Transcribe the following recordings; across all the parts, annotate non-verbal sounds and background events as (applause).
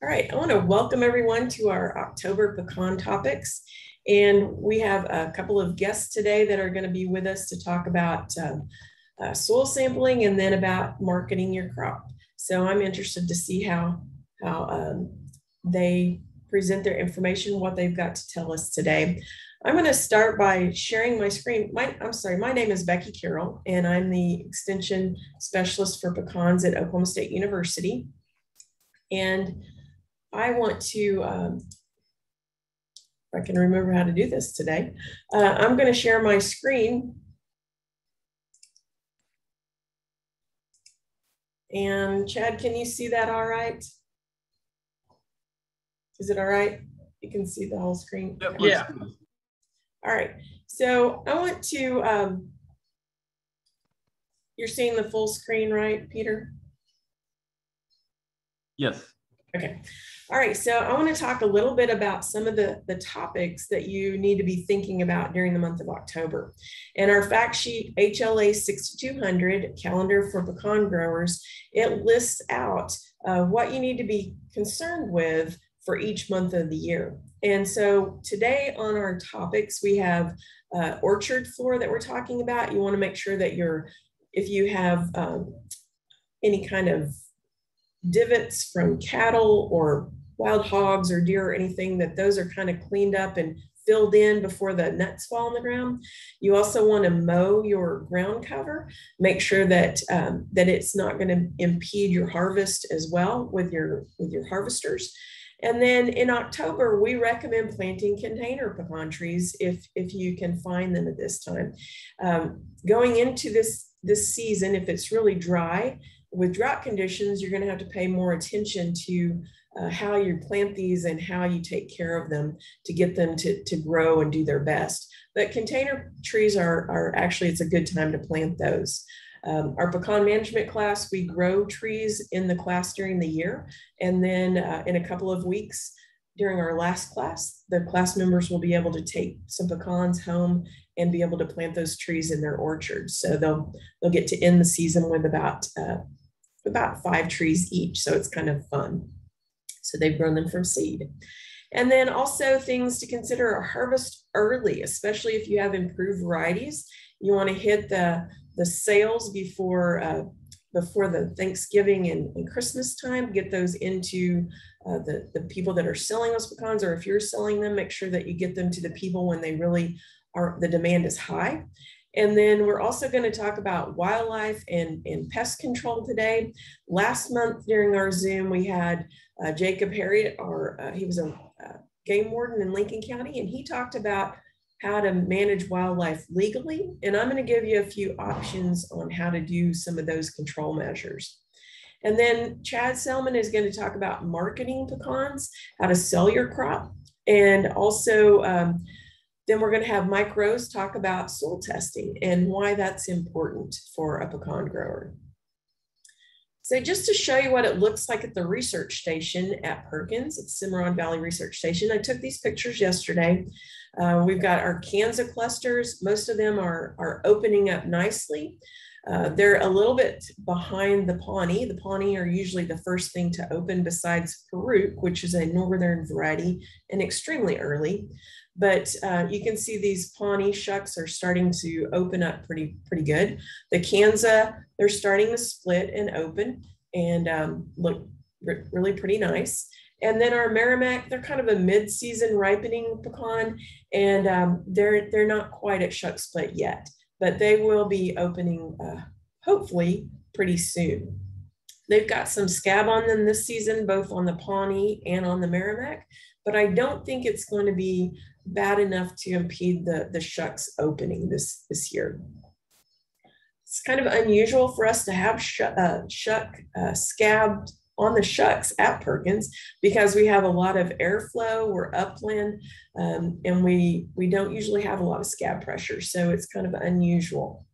All right, I want to welcome everyone to our October pecan topics. And we have a couple of guests today that are going to be with us to talk about um, uh, soil sampling and then about marketing your crop. So I'm interested to see how, how um, they present their information, what they've got to tell us today. I'm going to start by sharing my screen. My, I'm sorry, my name is Becky Carroll, and I'm the Extension Specialist for pecans at Oklahoma State University. And I want to, um, if I can remember how to do this today, uh, I'm going to share my screen. And Chad, can you see that all right? Is it all right? You can see the whole screen? Yep, yeah. All right. So I want to, um, you're seeing the full screen, right, Peter? Yes. Okay. All right, so I want to talk a little bit about some of the, the topics that you need to be thinking about during the month of October. And our fact sheet, HLA 6200 calendar for pecan growers, it lists out uh, what you need to be concerned with for each month of the year. And so today on our topics, we have uh, orchard floor that we're talking about. You want to make sure that you're, if you have um, any kind of divots from cattle or wild hogs or deer or anything, that those are kind of cleaned up and filled in before the nuts fall on the ground. You also want to mow your ground cover. Make sure that um, that it's not going to impede your harvest as well with your with your harvesters. And then in October, we recommend planting container pecan trees if if you can find them at this time. Um, going into this this season, if it's really dry with drought conditions, you're going to have to pay more attention to uh, how you plant these and how you take care of them to get them to, to grow and do their best. But container trees are, are actually, it's a good time to plant those. Um, our pecan management class, we grow trees in the class during the year. And then uh, in a couple of weeks during our last class, the class members will be able to take some pecans home and be able to plant those trees in their orchards. So they'll, they'll get to end the season with about, uh, about five trees each. So it's kind of fun. So they've grown them from seed. And then also things to consider are harvest early, especially if you have improved varieties. You want to hit the, the sales before uh, before the Thanksgiving and, and, Christmas time, get those into uh, the, the people that are selling those pecans, or if you're selling them, make sure that you get them to the people when they really are, the demand is high. And then we're also going to talk about wildlife and, and pest control today. Last month during our Zoom, we had uh, Jacob Harriet, our, uh, he was a uh, game warden in Lincoln County, and he talked about how to manage wildlife legally. And I'm going to give you a few options on how to do some of those control measures. And then Chad Selman is going to talk about marketing pecans, how to sell your crop. And also, um, then we're going to have Mike Rose talk about soil testing and why that's important for a pecan grower. So just to show you what it looks like at the research station at Perkins, at Cimarron Valley Research Station, I took these pictures yesterday. Uh, we've got our Kanza clusters. Most of them are, are opening up nicely. Uh, they're a little bit behind the Pawnee. The Pawnee are usually the first thing to open besides Peruque, which is a northern variety and extremely early. But uh, you can see these Pawnee shucks are starting to open up pretty, pretty good. The Kanza, they're starting to split and open and um, look really pretty nice. And then our Maramec, they're kind of a mid-season ripening pecan, and um, they're they're not quite at shuck split yet, but they will be opening uh, hopefully pretty soon. They've got some scab on them this season, both on the Pawnee and on the Maramec, but I don't think it's going to be bad enough to impede the, the shucks opening this, this year. It's kind of unusual for us to have sh uh, shuck uh, scabbed on the shucks at Perkins because we have a lot of airflow, we're upland, um, and we, we don't usually have a lot of scab pressure. So it's kind of unusual.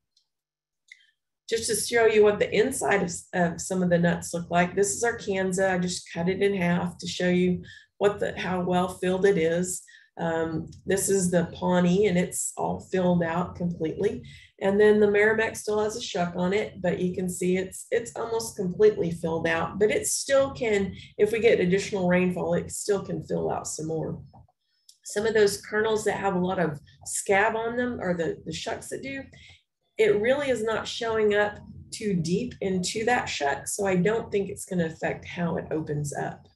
Just to show you what the inside of, of some of the nuts look like, this is our Kanza. I just cut it in half to show you what the how well filled it is. Um, this is the Pawnee and it's all filled out completely. And then the Maramec still has a shuck on it, but you can see it's it's almost completely filled out, but it still can, if we get additional rainfall, it still can fill out some more. Some of those kernels that have a lot of scab on them or the, the shucks that do, it really is not showing up too deep into that shuck. So I don't think it's gonna affect how it opens up.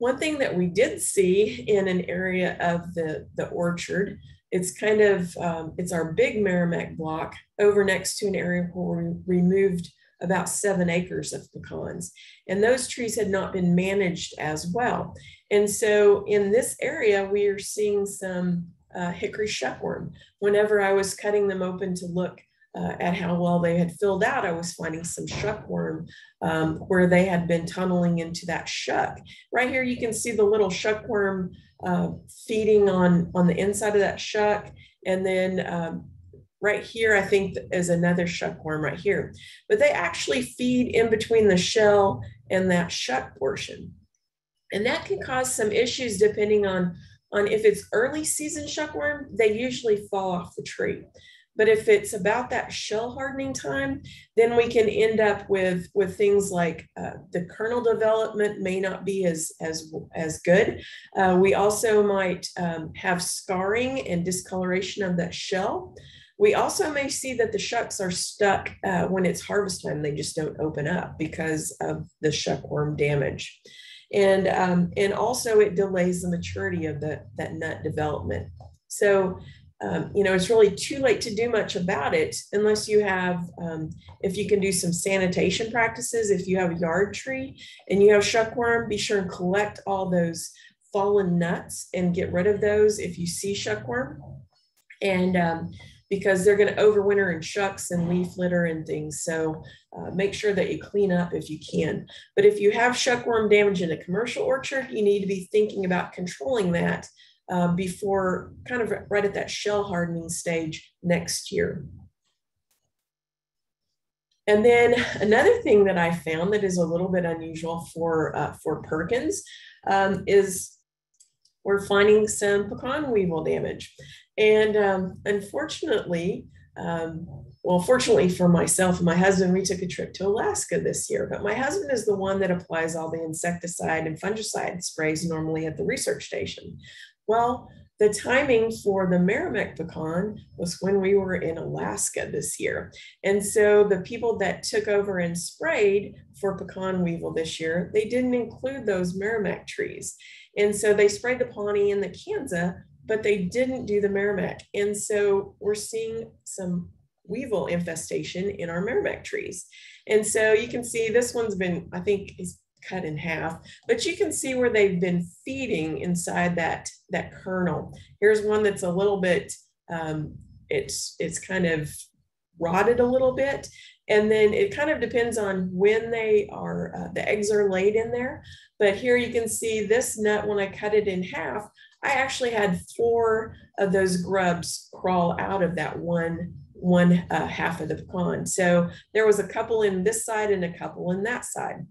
One thing that we did see in an area of the, the orchard, it's kind of, um, it's our big Maramec block over next to an area where we removed about seven acres of pecans. And those trees had not been managed as well. And so in this area, we are seeing some uh, hickory shuckworm. Whenever I was cutting them open to look uh, at how well they had filled out, I was finding some shuckworm um, where they had been tunneling into that shuck. Right here, you can see the little shuckworm uh, feeding on, on the inside of that shuck. And then um, right here, I think is another shuckworm right here. But they actually feed in between the shell and that shuck portion. And that can cause some issues depending on, on if it's early season shuckworm, they usually fall off the tree. But if it's about that shell hardening time, then we can end up with, with things like uh, the kernel development may not be as, as, as good. Uh, we also might um, have scarring and discoloration of that shell. We also may see that the shucks are stuck uh, when it's harvest time. They just don't open up because of the shuckworm damage. And, um, and also it delays the maturity of the, that nut development. So um, you know, it's really too late to do much about it unless you have, um, if you can do some sanitation practices, if you have a yard tree and you have shuckworm, be sure and collect all those fallen nuts and get rid of those if you see shuckworm. And um, because they're going to overwinter in shucks and leaf litter and things. So uh, make sure that you clean up if you can. But if you have shuckworm damage in a commercial orchard, you need to be thinking about controlling that uh, before kind of right at that shell hardening stage next year. And then another thing that I found that is a little bit unusual for, uh, for Perkins um, is we're finding some pecan weevil damage. And um, unfortunately, um, well, fortunately for myself and my husband, we took a trip to Alaska this year. But my husband is the one that applies all the insecticide and fungicide sprays normally at the research station. Well, the timing for the Maramec pecan was when we were in Alaska this year. And so the people that took over and sprayed for pecan weevil this year, they didn't include those Maramec trees. And so they sprayed the Pawnee and the Kanza, but they didn't do the Maramec. And so we're seeing some weevil infestation in our Maramec trees. And so you can see this one's been, I think is cut in half, but you can see where they've been feeding inside that, that kernel. Here's one that's a little bit, um, it's, it's kind of rotted a little bit. And then it kind of depends on when they are, uh, the eggs are laid in there. But here you can see this nut, when I cut it in half, I actually had four of those grubs crawl out of that one one uh, half of the pecan. So there was a couple in this side and a couple in that side.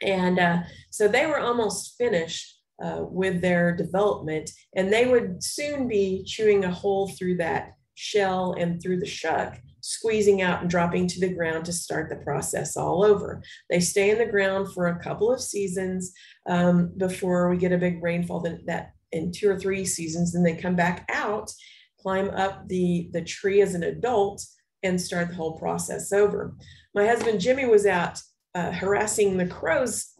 And uh, so they were almost finished uh, with their development, and they would soon be chewing a hole through that shell and through the shuck, squeezing out and dropping to the ground to start the process all over. They stay in the ground for a couple of seasons um, before we get a big rainfall that, that in two or three seasons, then they come back out, climb up the, the tree as an adult, and start the whole process over. My husband Jimmy was out uh, harassing the crows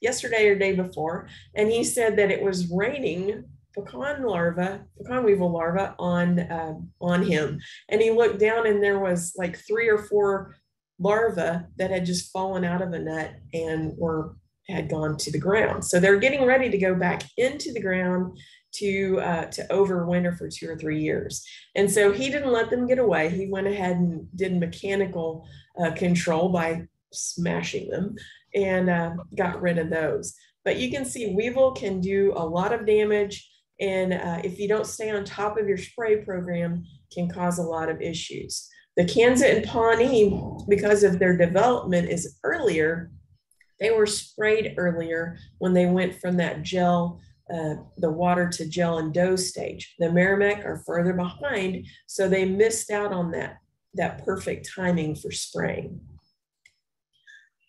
yesterday or day before, and he said that it was raining pecan larva, pecan weevil larva on uh, on him, and he looked down and there was like three or four larvae that had just fallen out of a nut and were had gone to the ground. So they're getting ready to go back into the ground to uh, to overwinter for two or three years. And so he didn't let them get away. He went ahead and did mechanical uh, control by smashing them and uh, got rid of those. But you can see weevil can do a lot of damage. And uh, if you don't stay on top of your spray program, can cause a lot of issues. The Kanza and Pawnee, because of their development is earlier, they were sprayed earlier when they went from that gel uh, the water to gel and dough stage. The Maramec are further behind, so they missed out on that, that perfect timing for spraying.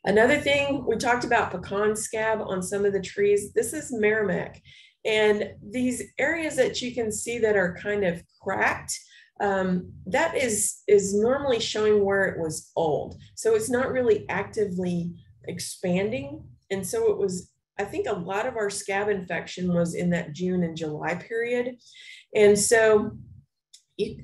Another thing, we talked about pecan scab on some of the trees. This is Maramec. And these areas that you can see that are kind of cracked, um, that is, is normally showing where it was old. So it's not really actively expanding. And so it was, I think a lot of our scab infection was in that June and July period. And so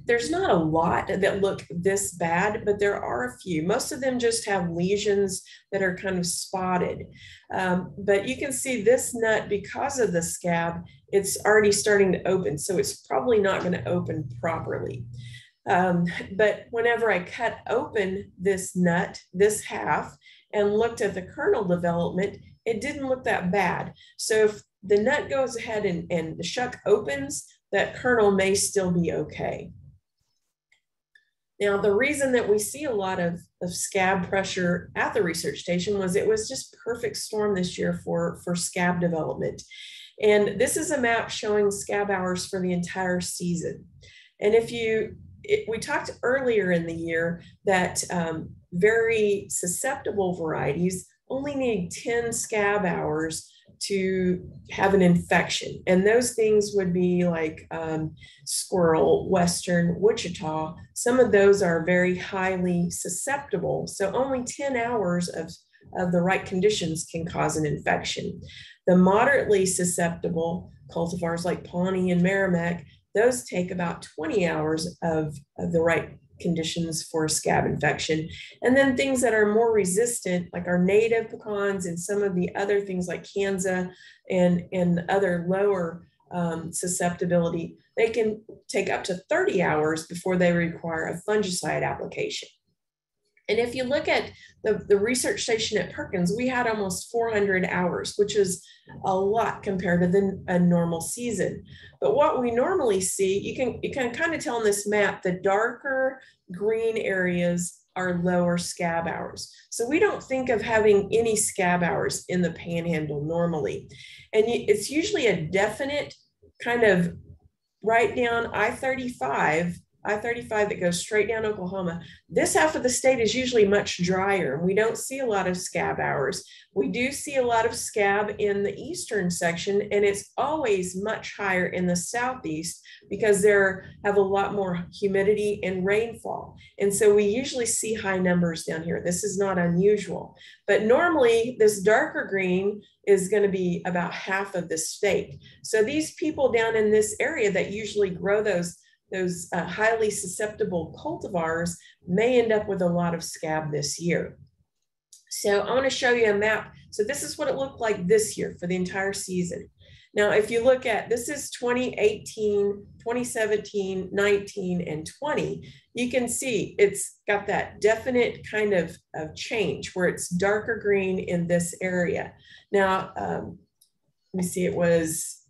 there's not a lot that look this bad, but there are a few. Most of them just have lesions that are kind of spotted. Um, but you can see this nut, because of the scab, it's already starting to open. So it's probably not going to open properly. Um, but whenever I cut open this nut, this half, and looked at the kernel development, it didn't look that bad. So if the nut goes ahead and, and the shuck opens, that kernel may still be okay. Now, the reason that we see a lot of, of scab pressure at the research station was it was just perfect storm this year for, for scab development. And this is a map showing scab hours for the entire season. And if you, it, we talked earlier in the year that um, very susceptible varieties only need 10 scab hours to have an infection. And those things would be like um, squirrel, western, Wichita. Some of those are very highly susceptible. So only 10 hours of, of the right conditions can cause an infection. The moderately susceptible cultivars like Pawnee and Maramec, those take about 20 hours of, of the right conditions for scab infection. And then things that are more resistant, like our native pecans and some of the other things like Kanza and, and other lower um, susceptibility, they can take up to 30 hours before they require a fungicide application. And if you look at the, the research station at Perkins, we had almost 400 hours, which is a lot compared to the, a normal season. But what we normally see, you can, you can kind of tell on this map, the darker green areas are lower scab hours. So we don't think of having any scab hours in the panhandle normally. And it's usually a definite kind of right down I-35 I-35 that goes straight down Oklahoma. This half of the state is usually much drier. And we don't see a lot of scab hours. We do see a lot of scab in the eastern section, and it's always much higher in the southeast because there have a lot more humidity and rainfall. And so we usually see high numbers down here. This is not unusual. But normally this darker green is going to be about half of the state. So these people down in this area that usually grow those those uh, highly susceptible cultivars may end up with a lot of scab this year. So I want to show you a map. So this is what it looked like this year for the entire season. Now, if you look at, this is 2018, 2017, 19, and 20, you can see it's got that definite kind of, of change where it's darker green in this area. Now, um, let me see, it was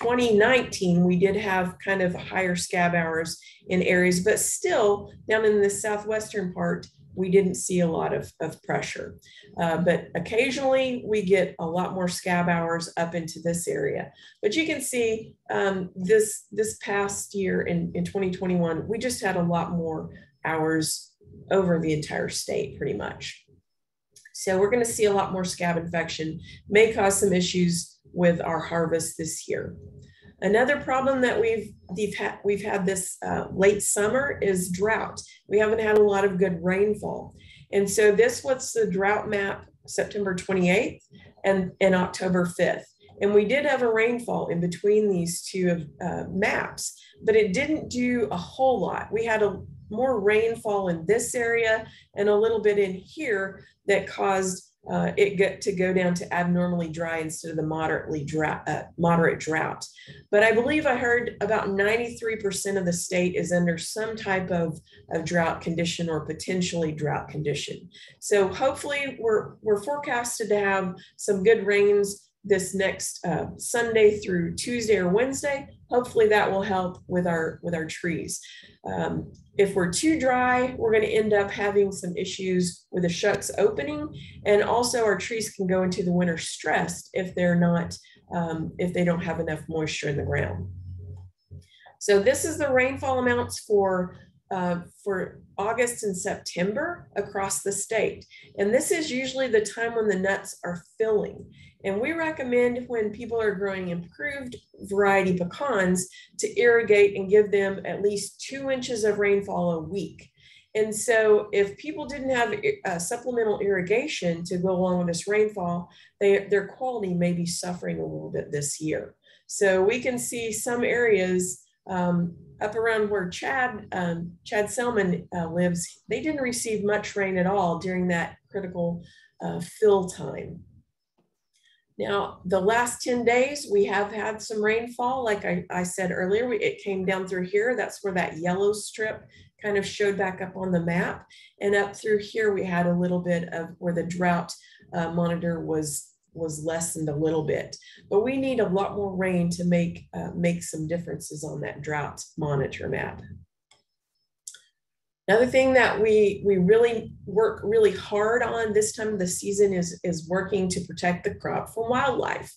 2019, we did have kind of higher scab hours in areas, but still down in the southwestern part, we didn't see a lot of, of pressure. Uh, but occasionally we get a lot more scab hours up into this area. But you can see um, this, this past year in, in 2021, we just had a lot more hours over the entire state pretty much. So we're gonna see a lot more scab infection, may cause some issues with our harvest this year. Another problem that we've we've had, we've had this uh, late summer is drought. We haven't had a lot of good rainfall. And so this was the drought map September 28th and, and October 5th. And we did have a rainfall in between these two uh, maps, but it didn't do a whole lot. We had a more rainfall in this area and a little bit in here that caused uh, it get to go down to abnormally dry instead of the moderately drought, uh, moderate drought. But I believe I heard about 93% of the state is under some type of, of drought condition or potentially drought condition. So hopefully we're, we're forecasted to have some good rains this next uh, Sunday through Tuesday or Wednesday. Hopefully that will help with our with our trees. Um, if we're too dry, we're going to end up having some issues with the shucks opening, and also our trees can go into the winter stressed if they're not um, if they don't have enough moisture in the ground. So this is the rainfall amounts for uh, for August and September across the state. And this is usually the time when the nuts are filling. And we recommend when people are growing improved variety pecans to irrigate and give them at least two inches of rainfall a week. And so if people didn't have uh, supplemental irrigation to go along with this rainfall, they, their quality may be suffering a little bit this year. So we can see some areas um, up around where Chad, um, Chad Selman uh, lives, they didn't receive much rain at all during that critical uh, fill time. Now, the last 10 days, we have had some rainfall. Like I, I said earlier, we, it came down through here. That's where that yellow strip kind of showed back up on the map. And up through here, we had a little bit of where the drought uh, monitor was was lessened a little bit, but we need a lot more rain to make uh, make some differences on that drought monitor map. Another thing that we we really work really hard on this time of the season is is working to protect the crop from wildlife.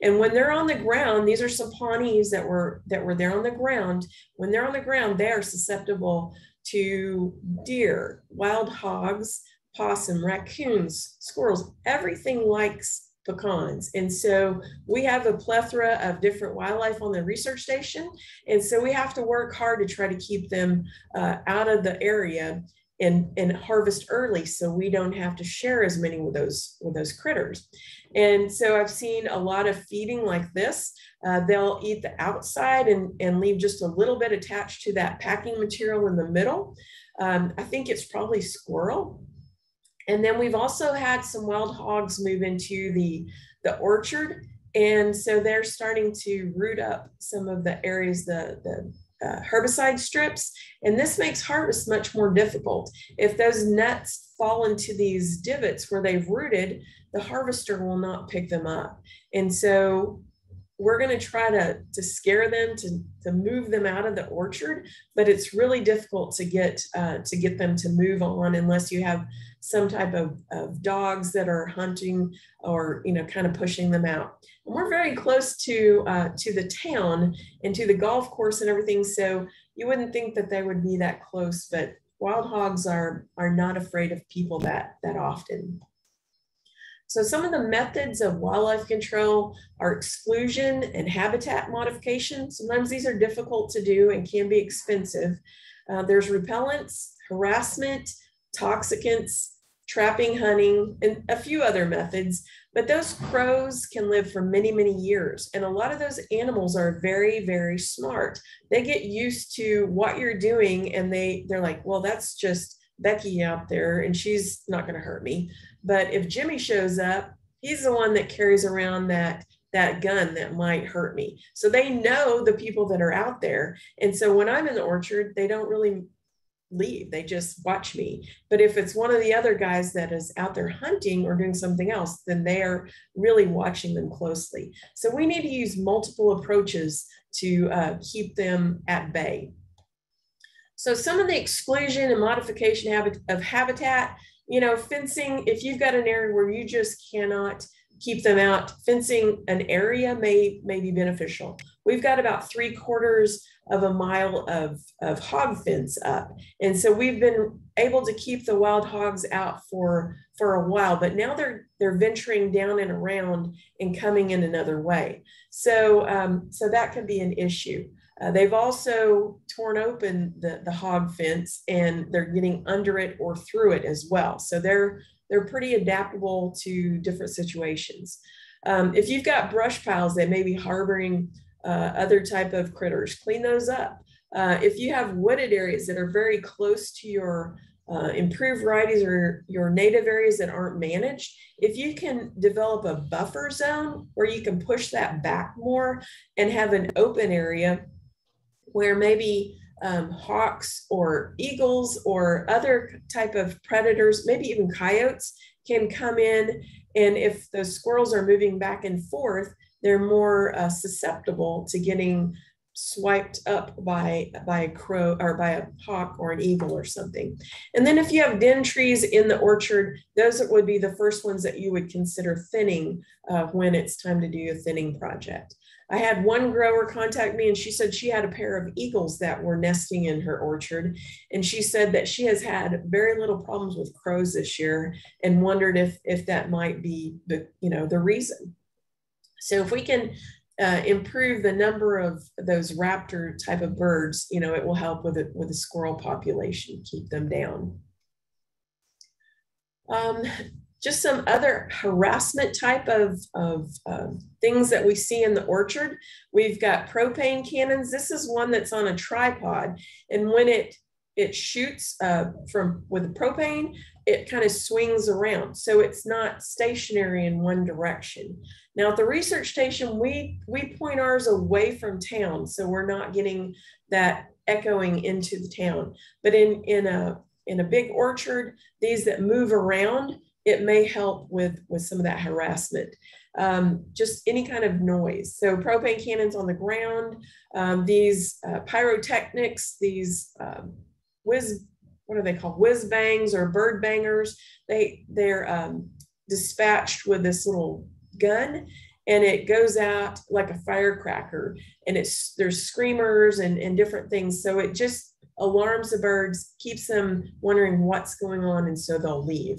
And when they're on the ground, these are some Pawnees that were that were there on the ground. When they're on the ground, they are susceptible to deer, wild hogs, possum, raccoons, squirrels. Everything likes pecans. And so we have a plethora of different wildlife on the research station. And so we have to work hard to try to keep them uh, out of the area and, and harvest early so we don't have to share as many with those with those critters. And so I've seen a lot of feeding like this. Uh, they'll eat the outside and, and leave just a little bit attached to that packing material in the middle. Um, I think it's probably squirrel and then we've also had some wild hogs move into the, the orchard. And so they're starting to root up some of the areas, the, the uh, herbicide strips. And this makes harvest much more difficult. If those nuts fall into these divots where they've rooted, the harvester will not pick them up. And so we're going to try to, to scare them to, to move them out of the orchard, but it's really difficult to get uh, to get them to move on unless you have some type of, of dogs that are hunting or you know kind of pushing them out. And we're very close to uh, to the town and to the golf course and everything, so you wouldn't think that they would be that close, but wild hogs are are not afraid of people that that often. So some of the methods of wildlife control are exclusion and habitat modification. Sometimes these are difficult to do and can be expensive. Uh, there's repellents, harassment, toxicants, trapping, hunting, and a few other methods. But those crows can live for many, many years. And a lot of those animals are very, very smart. They get used to what you're doing and they, they're like, well, that's just Becky out there and she's not going to hurt me. But if Jimmy shows up, he's the one that carries around that that gun that might hurt me. So they know the people that are out there. And so when I'm in the orchard, they don't really leave. They just watch me. But if it's one of the other guys that is out there hunting or doing something else, then they are really watching them closely. So we need to use multiple approaches to uh, keep them at bay. So some of the exclusion and modification of habitat, you know, fencing, if you've got an area where you just cannot keep them out, fencing an area may, may be beneficial. We've got about three quarters of a mile of, of hog fence up. And so we've been able to keep the wild hogs out for, for a while, but now they're, they're venturing down and around and coming in another way. So, um, so that can be an issue. Uh, they've also torn open the, the hog fence and they're getting under it or through it as well. So they're, they're pretty adaptable to different situations. Um, if you've got brush piles that may be harboring uh, other type of critters, clean those up. Uh, if you have wooded areas that are very close to your uh, improved varieties or your native areas that aren't managed, if you can develop a buffer zone where you can push that back more and have an open area where maybe um, hawks or eagles or other type of predators, maybe even coyotes can come in. And if those squirrels are moving back and forth, they're more uh, susceptible to getting swiped up by by a crow or by a hawk or an eagle or something. And then if you have den trees in the orchard, those would be the first ones that you would consider thinning uh, when it's time to do a thinning project. I had one grower contact me and she said she had a pair of eagles that were nesting in her orchard. And she said that she has had very little problems with crows this year and wondered if, if that might be the, you know, the reason. So if we can uh, improve the number of those raptor type of birds, you know, it will help with it with the squirrel population, keep them down. Um, just some other harassment type of, of um, things that we see in the orchard. We've got propane cannons. This is one that's on a tripod. And when it it shoots uh, from with propane, it kind of swings around. So it's not stationary in one direction. Now at the research station, we, we point ours away from town. So we're not getting that echoing into the town. But in, in, a, in a big orchard, these that move around, it may help with, with some of that harassment. Um, just any kind of noise. So propane cannons on the ground, um, these uh, pyrotechnics, these um, whiz, what are they called? Whiz bangs or bird bangers. They, they're um, dispatched with this little gun and it goes out like a firecracker and it's there's screamers and, and different things. So it just alarms the birds, keeps them wondering what's going on, and so they'll leave.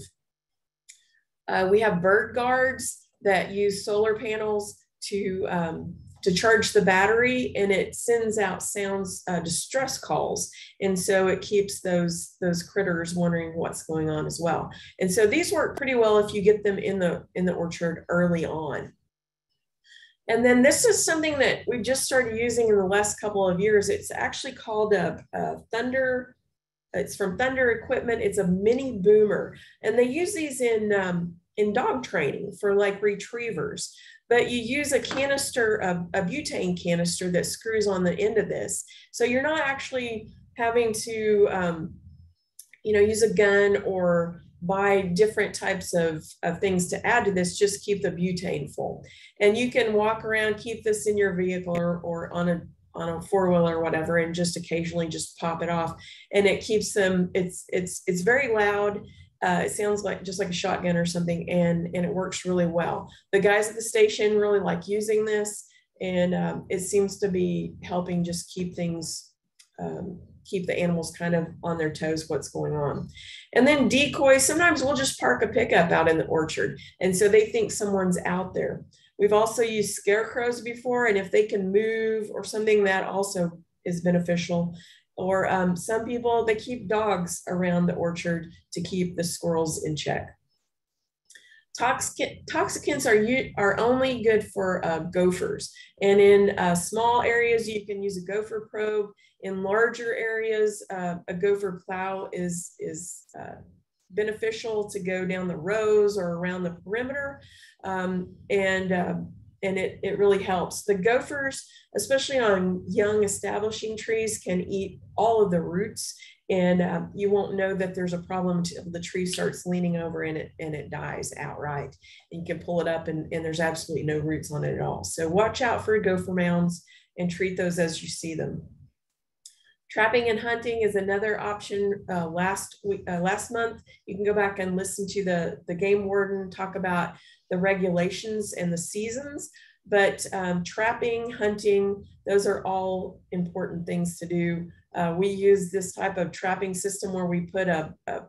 Uh, we have bird guards that use solar panels to um, to charge the battery, and it sends out sounds uh, distress calls, and so it keeps those those critters wondering what's going on as well. And so these work pretty well if you get them in the in the orchard early on. And then this is something that we've just started using in the last couple of years. It's actually called a, a Thunder it's from Thunder Equipment. It's a mini boomer, and they use these in um, in dog training for like retrievers. But you use a canister, a, a butane canister that screws on the end of this, so you're not actually having to, um, you know, use a gun or buy different types of, of things to add to this. Just keep the butane full, and you can walk around, keep this in your vehicle or, or on a on a four wheeler or whatever and just occasionally just pop it off. And it keeps them it's it's it's very loud. Uh, it sounds like just like a shotgun or something and and it works really well. The guys at the station really like using this and um, it seems to be helping just keep things um, keep the animals kind of on their toes what's going on. And then decoys sometimes we'll just park a pickup out in the orchard and so they think someone's out there We've also used scarecrows before, and if they can move or something, that also is beneficial. Or um, some people, they keep dogs around the orchard to keep the squirrels in check. Toxic, toxicants are, are only good for uh, gophers. And in uh, small areas, you can use a gopher probe. In larger areas, uh, a gopher plow is, is uh, beneficial to go down the rows or around the perimeter. Um, and uh, and it, it really helps. The gophers, especially on young establishing trees, can eat all of the roots and um, you won't know that there's a problem until the tree starts leaning over and it and it dies outright. And you can pull it up and, and there's absolutely no roots on it at all. So watch out for gopher mounds and treat those as you see them. Trapping and hunting is another option. Uh, last week, uh, last month, you can go back and listen to the, the game warden talk about the regulations and the seasons. But um, trapping, hunting, those are all important things to do. Uh, we use this type of trapping system where we put a, a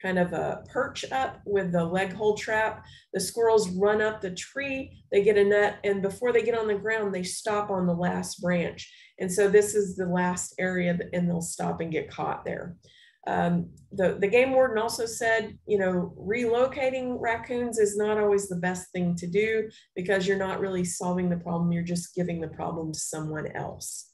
kind of a perch up with the leg hold trap. The squirrels run up the tree, they get a nut, and before they get on the ground, they stop on the last branch. And so this is the last area and they'll stop and get caught there. Um, the, the game warden also said, you know, relocating raccoons is not always the best thing to do because you're not really solving the problem, you're just giving the problem to someone else.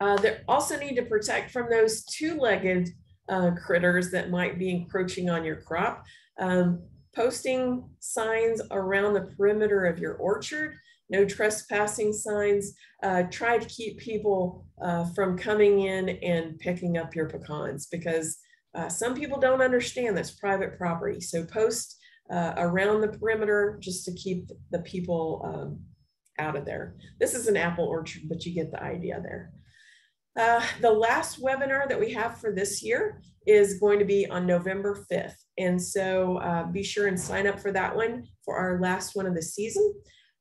Uh, they also need to protect from those two-legged uh, critters that might be encroaching on your crop. Um, posting signs around the perimeter of your orchard, no trespassing signs. Uh, try to keep people uh, from coming in and picking up your pecans because uh, some people don't understand that's private property. So post uh, around the perimeter just to keep the people um, out of there. This is an apple orchard, but you get the idea there. Uh, the last webinar that we have for this year is going to be on November 5th. And so uh, be sure and sign up for that one for our last one of the season.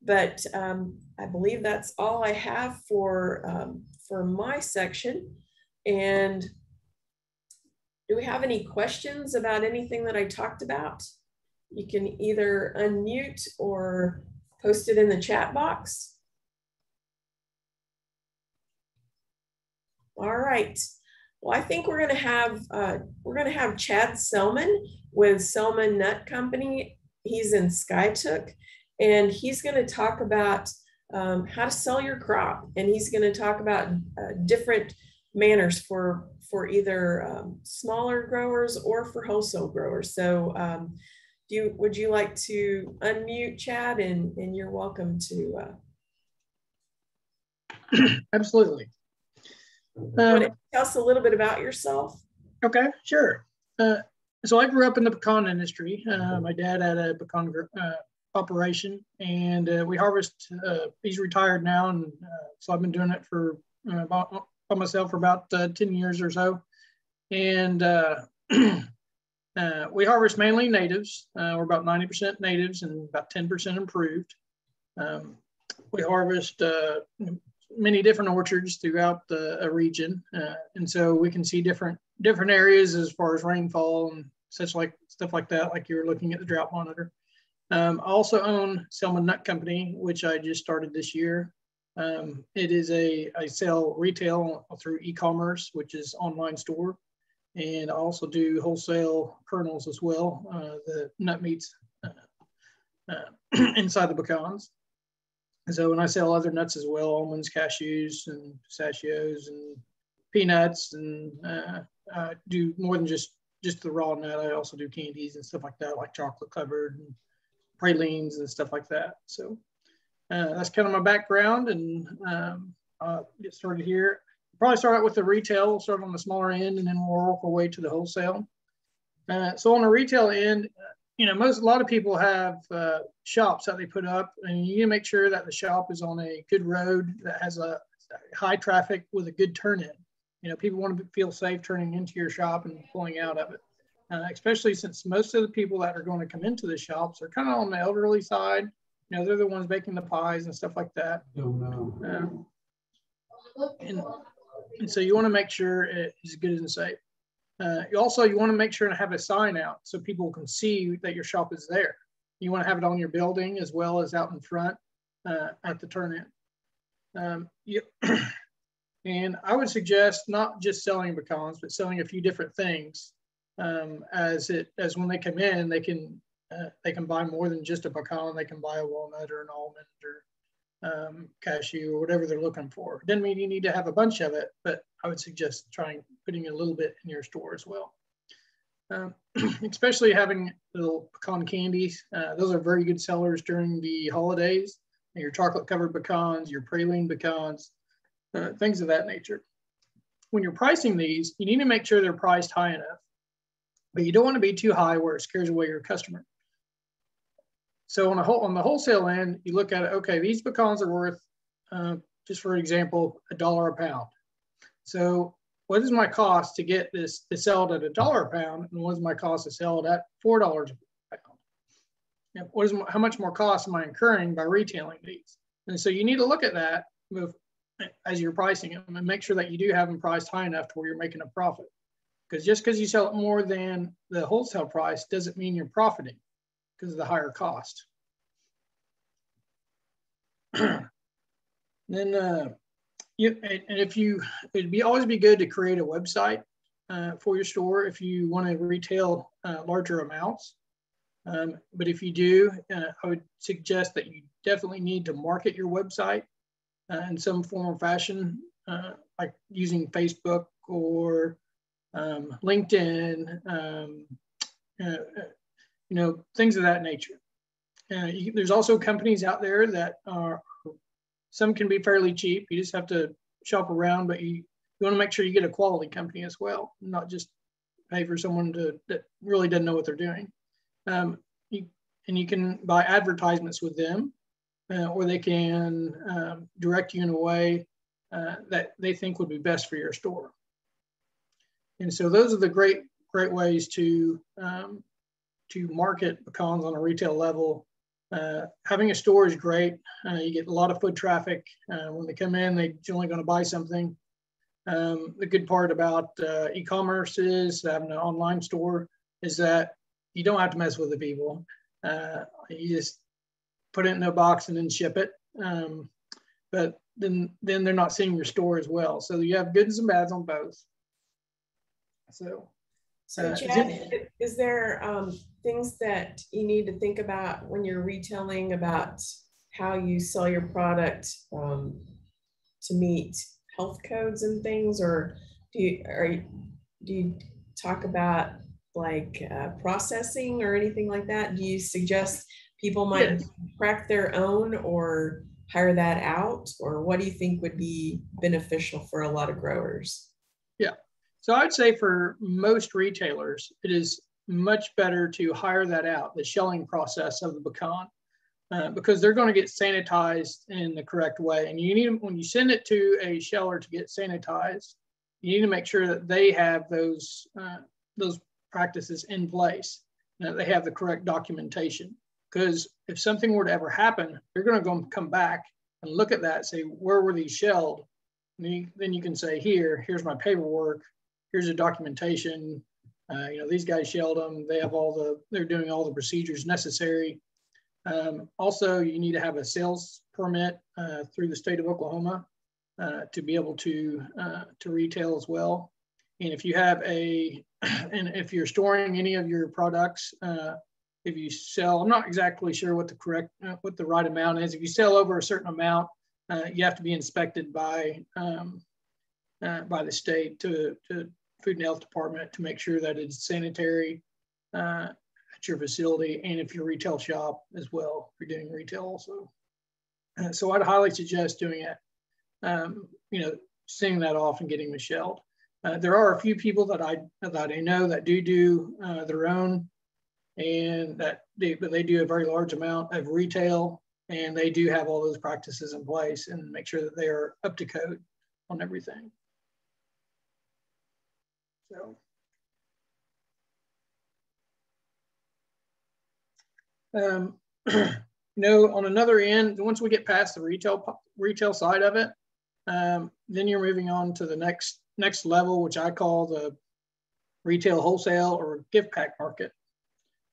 But um, I believe that's all I have for, um, for my section. And do we have any questions about anything that I talked about? You can either unmute or post it in the chat box. All right. Well, I think we're going to have uh, we're going to have Chad Selman with Selman Nut Company. He's in Skiatook, and he's going to talk about um, how to sell your crop, and he's going to talk about uh, different manners for for either um, smaller growers or for wholesale growers. So, um, do you would you like to unmute Chad, and and you're welcome to. Uh... (clears throat) Absolutely. Um, tell us a little bit about yourself? Okay, sure. Uh, so I grew up in the pecan industry. Uh, my dad had a pecan uh, operation, and uh, we harvest. Uh, he's retired now, and uh, so I've been doing it for about by myself for about ten years or so. And (clears throat) we harvest mainly natives. we're about ninety percent natives and about ten percent improved. Um, we harvest many different orchards throughout the region, uh, and so we can see different different areas as far as rainfall and such like stuff like that. Like you were looking at the drought monitor. Um, I also own Selman Nut Company, which I just started this year. Um, it is a I sell retail through e-commerce, which is online store, and I also do wholesale kernels as well, uh, the nut meats uh, uh (clears throat) inside the pecans so when I sell other nuts as well, almonds, cashews, and pistachios, and peanuts, and uh, do more than just just the raw nut. I also do candies and stuff like that, like chocolate covered and pralines and stuff like that. So uh, that's kind of my background, and um, I'll get started here. Probably start out with the retail, start on the smaller end, and then we'll work our way to the wholesale. Uh, so on the retail end, you know, most a lot of people have uh, shops that they put up, and you make sure that the shop is on a good road that has a high traffic with a good turn in. You know, people want to feel safe turning into your shop and pulling out of it, uh, especially since most of the people that are going to come into the shops are kind of on the elderly side. You know, they're the ones baking the pies and stuff like that. Oh, no. Um, and, and so you want to make sure it is good and safe. Uh, also, you want to make sure to have a sign out so people can see that your shop is there. You want to have it on your building as well as out in front uh, at the turn in. Um, you, (clears throat) and I would suggest not just selling pecans, but selling a few different things um, as it as when they come in, they can uh, they can buy more than just a pecan. They can buy a walnut or an almond or um, cashew or whatever they're looking for. Doesn't mean you need to have a bunch of it, but I would suggest trying putting a little bit in your store as well. Um, (clears throat) especially having little pecan candies. Uh, those are very good sellers during the holidays. Your chocolate covered pecans, your praline pecans, uh, things of that nature. When you're pricing these, you need to make sure they're priced high enough, but you don't want to be too high where it scares away your customer. So on, a whole, on the wholesale end, you look at it, okay, these pecans are worth, uh, just for example, a dollar a pound. So what is my cost to get this to sell it at a dollar a pound, and what is my cost to sell it at four dollars a pound? And what is how much more cost am I incurring by retailing these? And so you need to look at that as you're pricing them and make sure that you do have them priced high enough to where you're making a profit. Because just because you sell it more than the wholesale price doesn't mean you're profiting because of the higher cost. (clears throat) then uh, you, and if you, it'd be always be good to create a website uh, for your store if you want to retail uh, larger amounts. Um, but if you do, uh, I would suggest that you definitely need to market your website uh, in some form or fashion, uh, like using Facebook or um, LinkedIn, um, uh, you know, things of that nature. You, there's also companies out there that are some can be fairly cheap. You just have to shop around, but you, you want to make sure you get a quality company as well, not just pay for someone to that really doesn't know what they're doing. Um, you, and you can buy advertisements with them. uh, or they can um, direct you in a way uh, that they think would be best for your store. And so those are the great, great ways to, um, to market pecans on a retail level. Uh, having a store is great. Uh, you get a lot of foot traffic. Uh, when they come in, they're generally going to buy something. Um, the good part about uh, e-commerce is having an online store is that you don't have to mess with the people. you just put it in a box and then ship it. Um, but then then they're not seeing your store as well. So you have goods and bads on both. So, so Chad, is, is there um, things that you need to think about when you're retailing about how you sell your product um, to meet health codes and things, or do you are you, do you talk about like uh, processing or anything like that? Do you suggest people might yes. crack their own or hire that out or what do you think would be beneficial for a lot of growers yeah so i'd say for most retailers it is much better to hire that out the shelling process of the pecan uh, because they're going to get sanitized in the correct way. And you need when you send it to a sheller to get sanitized you need to make sure that they have those uh, those practices in place that they have the correct documentation. Because if something were to ever happen, they're going to go come back and look at that, say, where were these shelled? Then you, then you can say, here, here's my paperwork, here's the documentation. Uh, you know, these guys shelled them. They have all the, they're doing all the procedures necessary. Um, also, you need to have a sales permit uh, through the state of Oklahoma uh, to be able to uh, to retail as well. And if you have a, (clears throat) and if you're storing any of your products uh, if you sell, I'm not exactly sure what the correct, uh, what the right amount is. If you sell over a certain amount, you have to be inspected by um, by the state to, to food and health department to make sure that it's sanitary uh, at your facility and if your retail shop as well, if you're doing retail also. Uh, so I'd highly suggest doing it, um, you know, seeing that off and getting Michelle. Uh, there are a few people that I that I know that do do their own and that they, but they do a very large amount of retail and they do have all those practices in place and make sure that they are up to code on everything. So. Um, (clears throat) you know, on another end, once we get past the retail retail side of it, um, then you're moving on to the next next level, which I call the retail wholesale or gift pack market.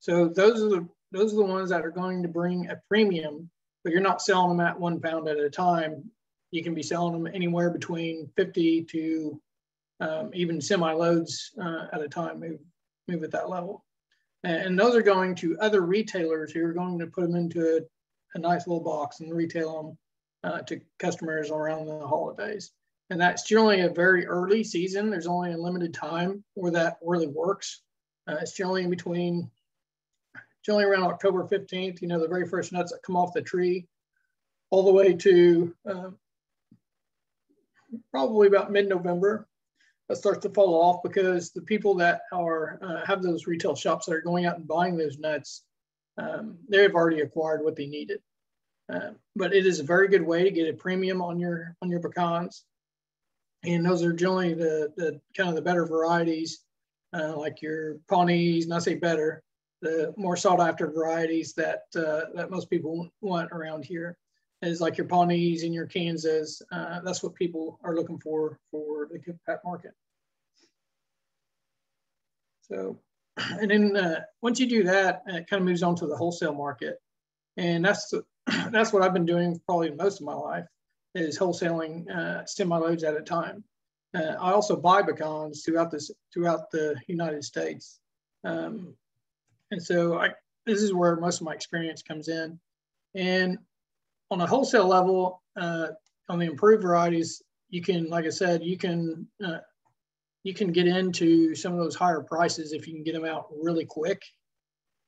So those are the those are the ones that are going to bring a premium, but you're not selling them at one pound at a time. You can be selling them anywhere between 50 to um, even semi loads uh, at a time. Move move at that level, and those are going to other retailers who are going to put them into a, a nice little box and retail them uh, to customers around the holidays. And that's generally a very early season. There's only a limited time where that really works. Uh, it's generally in between generally around October 15th, you know, the very first nuts that come off the tree, all the way to uh, probably about mid-November. That starts to fall off because the people that are uh, have those retail shops that are going out and buying those nuts, um, they've already acquired what they needed. Uh, but it is a very good way to get a premium on your on your pecans, and those are generally the the kind of the better varieties, uh, like your Pawnees. And I say better, the more sought after varieties that uh, that most people want around here is like your Pawnees and your Kanzas. Uh, that's what people are looking for for the pet market. So, (clears throat) and then uh, once you do that, it kind of moves on to the wholesale market, and that's (clears throat) that's what I've been doing probably most of my life is wholesaling uh, semi loads at a time. Uh, I also buy pecans throughout this throughout the United States. Um, and so I, this is where most of my experience comes in. And on a wholesale level, uh, on the improved varieties, you can, like I said, you can uh, you can get into some of those higher prices if you can get them out really quick.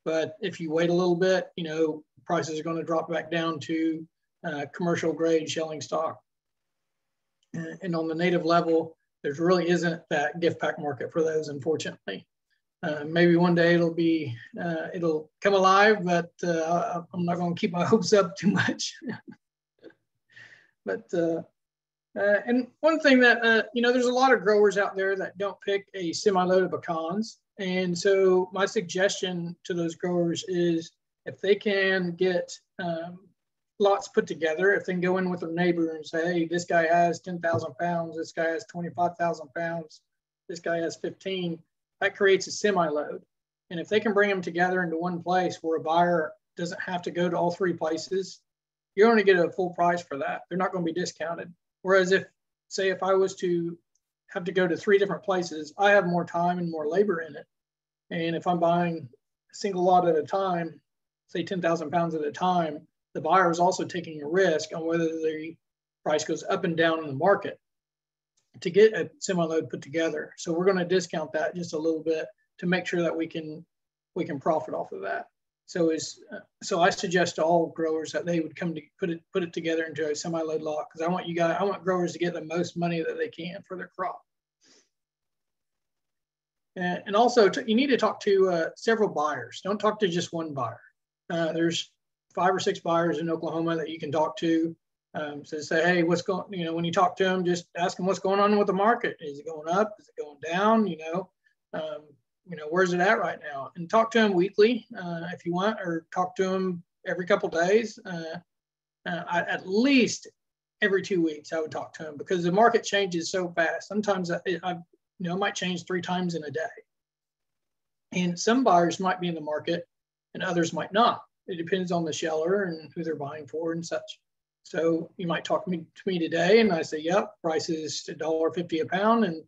But if you wait a little bit, you know, prices are going to drop back down to uh, commercial grade shelling stock. And on the native level, there really isn't that gift pack market for those, unfortunately. Uh, maybe one day it'll be uh, it'll come alive, but uh, I'm not going to keep my (laughs) hopes up too much. (laughs) but uh, uh, and one thing that you know, there's a lot of growers out there that don't pick a semi-load of pecans, and so my suggestion to those growers is if they can get um, lots put together, if they can go in with their neighbor and say, hey, this guy has 10,000 pounds, this guy has 25,000 pounds, this guy has 15, that creates a semi load. And if they can bring them together into one place where a buyer doesn't have to go to all three places, you're going to get a full price for that. They're not going to be discounted. Whereas if, say, if I was to have to go to three different places, I have more time and more labor in it. And if I'm buying a single lot at a time, say 10,000 pounds at a time, the buyer is also taking a risk on whether the price goes up and down in the market to get a semi-load put together. So we're going to discount that just a little bit to make sure that we can we can profit off of that. So is so I suggest to all growers that they would come to put it put it together into a semi-load lot because I want you guys I want growers to get the most money that they can for their crop. And, also you need to talk to uh, several buyers. Don't talk to just one buyer. Uh, there's five or six buyers in Oklahoma that you can talk to. Um, so say, hey, what's going, you know, when you talk to them, just ask them what's going on with the market. Is it going up? Is it going down? You know, um, you know, where's it at right now? And talk to them weekly uh, if you want, or talk to them every couple days. Uh, uh, at least every two weeks, I would talk to them because the market changes so fast. Sometimes I, I you know, might change three times in a day. And some buyers might be in the market and others might not. It depends on the sheller and who they're buying for and such. So you might talk to me, to me today and I say, yep, price is $1.50 a pound. And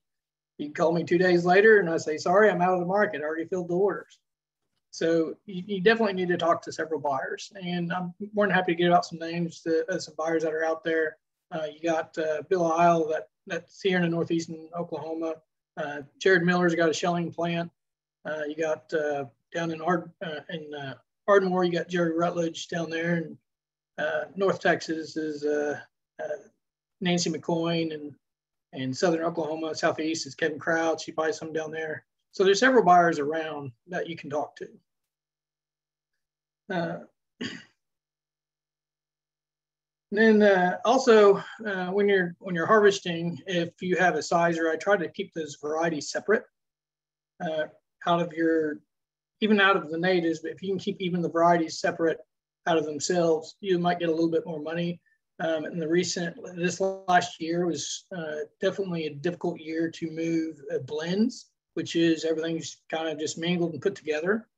you call me two days later and I say, sorry, I'm out of the market. I already filled the orders. So you, you definitely need to talk to several buyers. And I'm more than happy to give out some names to uh, some buyers that are out there. Uh, you got uh, Bill Isle that, that's here in the Northeastern Oklahoma. Uh, Jared Miller's got a shelling plant. Uh, you got uh, down in, Ard, in Ardmore, you got Jerry Rutledge down there, and uh, North Texas is uh, uh, Nancy McCoyne, and and Southern Oklahoma, Southeast is Kevin Crouch. He buys some down there. So there's several buyers around that you can talk to. Uh, (clears throat) then uh, also uh, when you're when you're harvesting, if you have a sizer, I try to keep those varieties separate uh, out of your even out of the natives, but if you can keep even the varieties separate out of themselves, you might get a little bit more money. Um, in the recent, this last year was uh, definitely a difficult year to move uh, blends, which is everything's kind of just mingled and put together.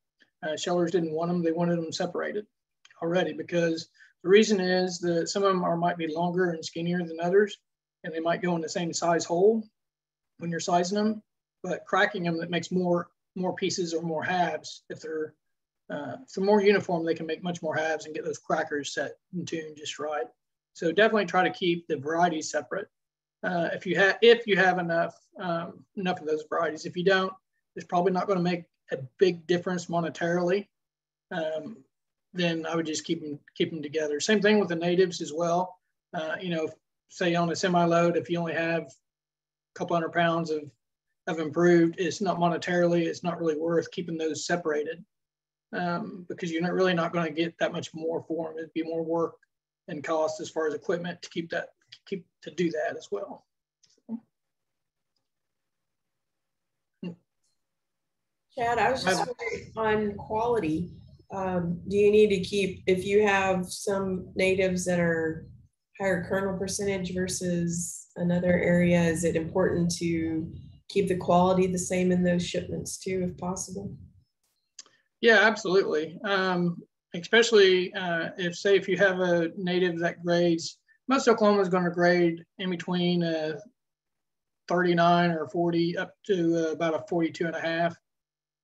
Uh, shellers didn't want them; they wanted them separated already because the reason is that some of them are might be longer and skinnier than others, and they might go in the same size hole when you're sizing them. But cracking them that makes more more pieces or more halves. If they're uh, if more uniform, they can make much more halves and get those crackers set in tune just right. So definitely try to keep the varieties separate. Uh, if you have if you have enough um, enough of those varieties, if you don't, it's probably not going to make a big difference monetarily. Um, then I would just keep them keep them together. Same thing with the natives as well. Uh, you know, say on a semi load, if you only have a couple hundred pounds of have improved. It's not monetarily, it's not really worth keeping those separated um, because you're not really not going to get that much more for them. It'd be more work and cost as far as equipment to keep that, keep to do that as well. Chad, I was just on quality. Um, do you need to keep, if you have some natives that are higher kernel percentage versus another area, is it important to keep the quality the same in those shipments too, if possible? Yeah, absolutely. Um, especially uh, if, say, if you have a native that grades, most Oklahoma is going to grade in between uh, 39 or 40 up to uh, about a 42 and a half.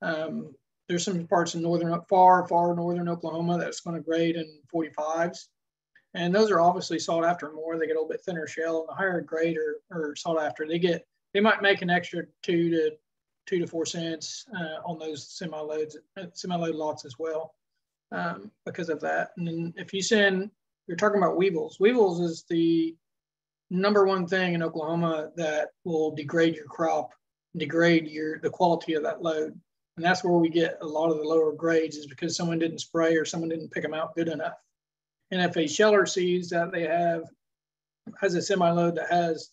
Um, there's some parts in northern, far, far northern Oklahoma that's going to grade in 45s. And those are obviously sought after more. They get a little bit thinner shell, and the higher grade are, are sought after. They get they might make an extra two to two to four cents uh, on those semi loads, uh, semi load lots as well, um, because of that. And then if you send, you're talking about weevils. Weevils is the number one thing in Oklahoma that will degrade your crop, degrade your the quality of that load. And that's where we get a lot of the lower grades is because someone didn't spray or someone didn't pick them out good enough. And if a sheller sees that they have has a semi load that has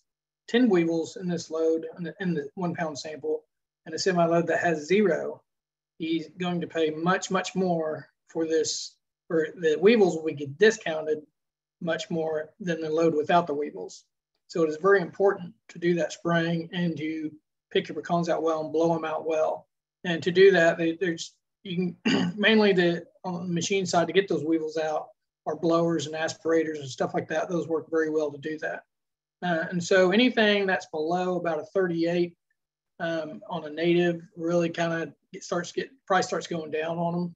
10 weevils in this load in the, in the one pound sample and a semi load that has zero, he's going to pay much, much more for this, or the weevils will get discounted much more than the load without the weevils. So it is very important to do that spraying and to pick your pecans out well and blow them out well. And to do that, there's you can (clears throat) mainly the on the machine side to get those weevils out are blowers and aspirators and stuff like that. Those work very well to do that. Uh, and so anything that's below about a 38 um, on a native really kind of starts get price starts going down on them.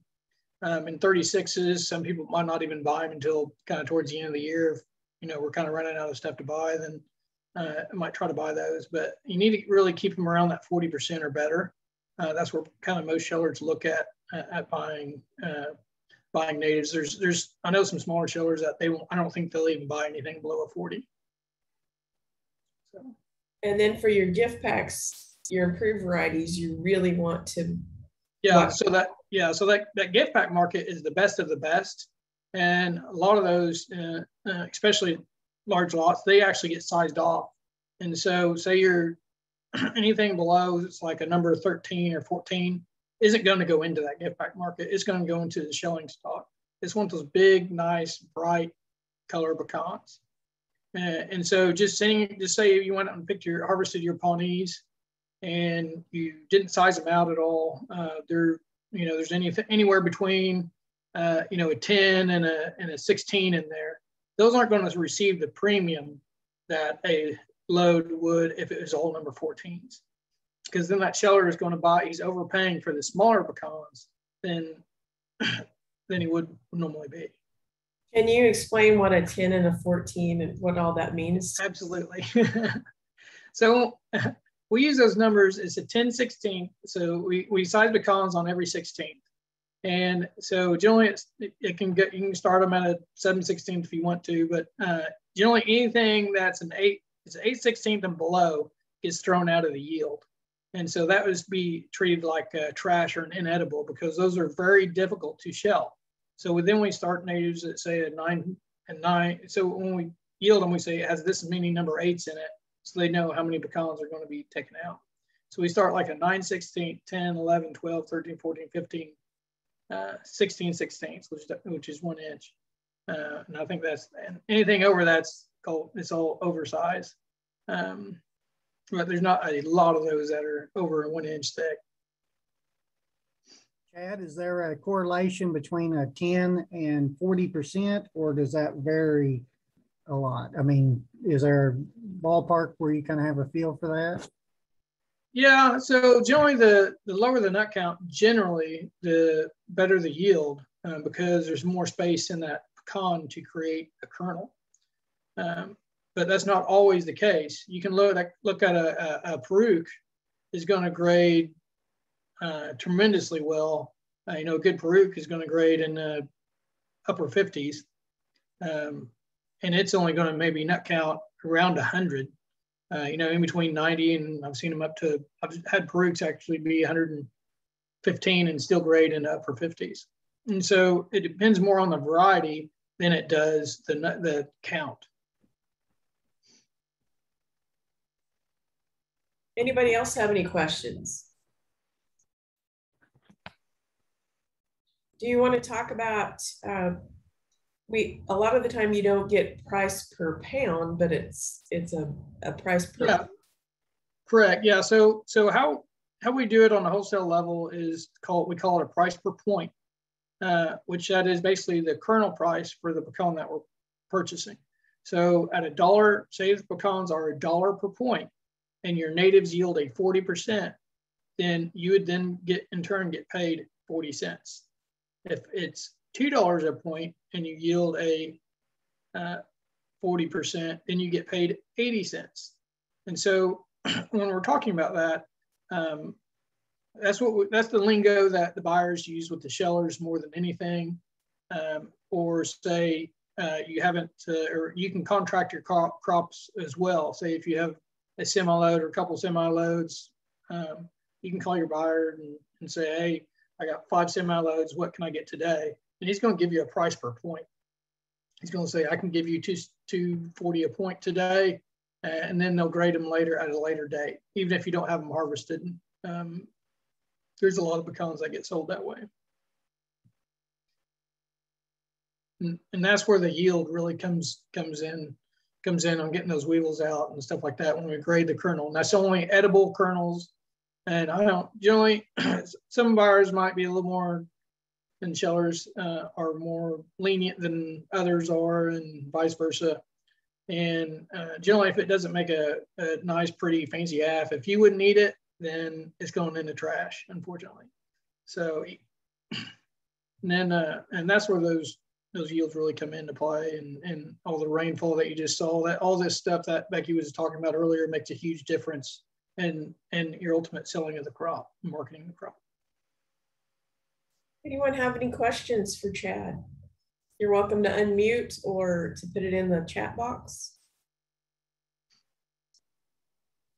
Um, in 36s, some people might not even buy them until kind of towards the end of the year. If, you know, we're kind of running out of stuff to buy, then uh, I might try to buy those. But you need to really keep them around that 40% or better. Uh, that's where kind of most shellers look at uh, at buying uh, buying natives. There's there's I know some smaller shellers that they won't. I don't think they'll even buy anything below a 40. So. And then for your gift packs, your improved varieties, you really want to. Yeah. So that yeah. So that that gift pack market is the best of the best, and a lot of those, uh, uh, especially large lots, they actually get sized off. And so, say you're (clears throat) anything below it's like a number 13 or 14 isn't going to go into that gift pack market. It's going to go into the shelling stock. It's one of those big, nice, bright color pecans. Uh, and so just saying, just say you went out and picked your, harvested your Pawnees and you didn't size them out at all. Uh, there, you know, there's any, anywhere between, uh, you know, a 10 and a, and a 16 in there. Those aren't going to receive the premium that a load would if it was all number 14s. Because then that sheller is going to buy, he's overpaying for the smaller pecans than, (clears throat) than he would normally be. Can you explain what a 10 and a 14 and what all that means? Absolutely. (laughs) so we use those numbers. It's a 10 16. So we, we size the columns on every 16th. And so generally it, can get, you can start them at a 7 16th if you want to, but uh, generally anything that's an 8 it's 8 16th and below gets thrown out of the yield. And so that would be treated like uh, trash or an inedible because those are very difficult to shell. So then we start natives at say a nine and nine. So when we yield them, we say it has this many number eights in it. So they know how many pecans are going to be taken out. So we start like a 9 16, 10, 11, 12, 13, 14, 15, uh, 16 16, which, which is one inch. Uh, and I think that's, and anything over that's called, it's all oversized. Um, but there's not a lot of those that are over one inch thick. Chad, is there a correlation between a 10 and 40%, or does that vary a lot? I mean, is there a ballpark where you kind of have a feel for that? Yeah, so generally the, the lower the nut count, generally the better the yield uh, because there's more space in that pecan to create a kernel. Um, but that's not always the case. You can look at, look at a, a, a Peruque is going to grade uh, tremendously well. Uh, you know, a good Peruque is going to grade in the upper 50s. Um, and it's only going to maybe nut count around 100. Uh, you know, in between 90 and I've seen them up to, I've had Peruques actually be 115 and still grade in the upper 50s. And so it depends more on the variety than it does the, the count. Anybody else have any questions? Do you want to talk about, uh, we, a lot of the time you don't get price per pound, but it's, it's a, a price per. Yeah. Correct. Yeah. So, so how, how we do it on the wholesale level is called, we call it a price per point, uh, which that is basically the kernel price for the pecan that we're purchasing. So at a dollar, say the pecans are a dollar per point, and your natives yield a 40%, then you would then get in turn get paid 40 cents. If it's $2 a point and you yield a uh, 40%, then you get paid 80 cents. And so (clears throat) when we're talking about that, um, that's what we, that's the lingo that the buyers use with the shellers more than anything. Um, or say uh, you haven't, uh, or you can contract your crop, crops as well. Say if you have a semi load or a couple semi loads, um, you can call your buyer and, and say, hey, I got five semi loads. What can I get today? And he's going to give you a price per point. He's going to say, I can give you two, 240 a point today, and then they'll grade them later at a later date, even if you don't have them harvested. Um, there's a lot of pecans that get sold that way. And, and that's where the yield really comes comes in comes in on getting those weevils out and stuff like that when we grade the kernel. And that's only edible kernels. And I don't generally, (clears throat) some buyers might be a little more than shellers uh, are more lenient than others are and vice versa. And uh, generally, if it doesn't make a, a nice, pretty, fancy half, if you wouldn't eat it, then it's going in the trash, unfortunately. So, (clears throat) and then, uh, and that's where those those yields really come into play and, and all the rainfall that you just saw that all this stuff that Becky was talking about earlier makes a huge difference in, in your ultimate selling of the crop, marketing the crop. Anyone have any questions for Chad? You're welcome to unmute or to put it in the chat box.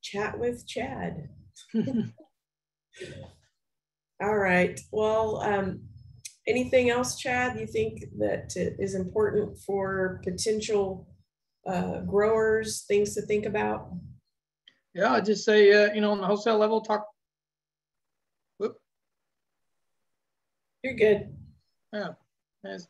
Chat with Chad. (laughs) All right. Well, um, anything else, Chad, you think that is important for potential uh, growers, things to think about? Yeah, I just say, uh, you know, on the wholesale level, talk. You're good. Yeah, as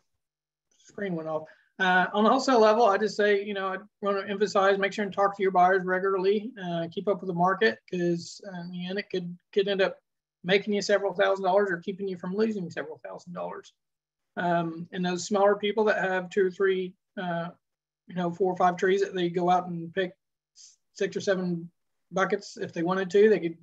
screen went off. Uh, on the wholesale level, I just say, you know, I want to emphasize, make sure and talk to your buyers regularly, uh, keep up with the market because uh, in it could could end up making you several thousand dollars or keeping you from losing several thousand dollars. Um, and those smaller people that have two or three, uh, you know, four or five trees that they go out and pick six or seven buckets if they wanted to, they could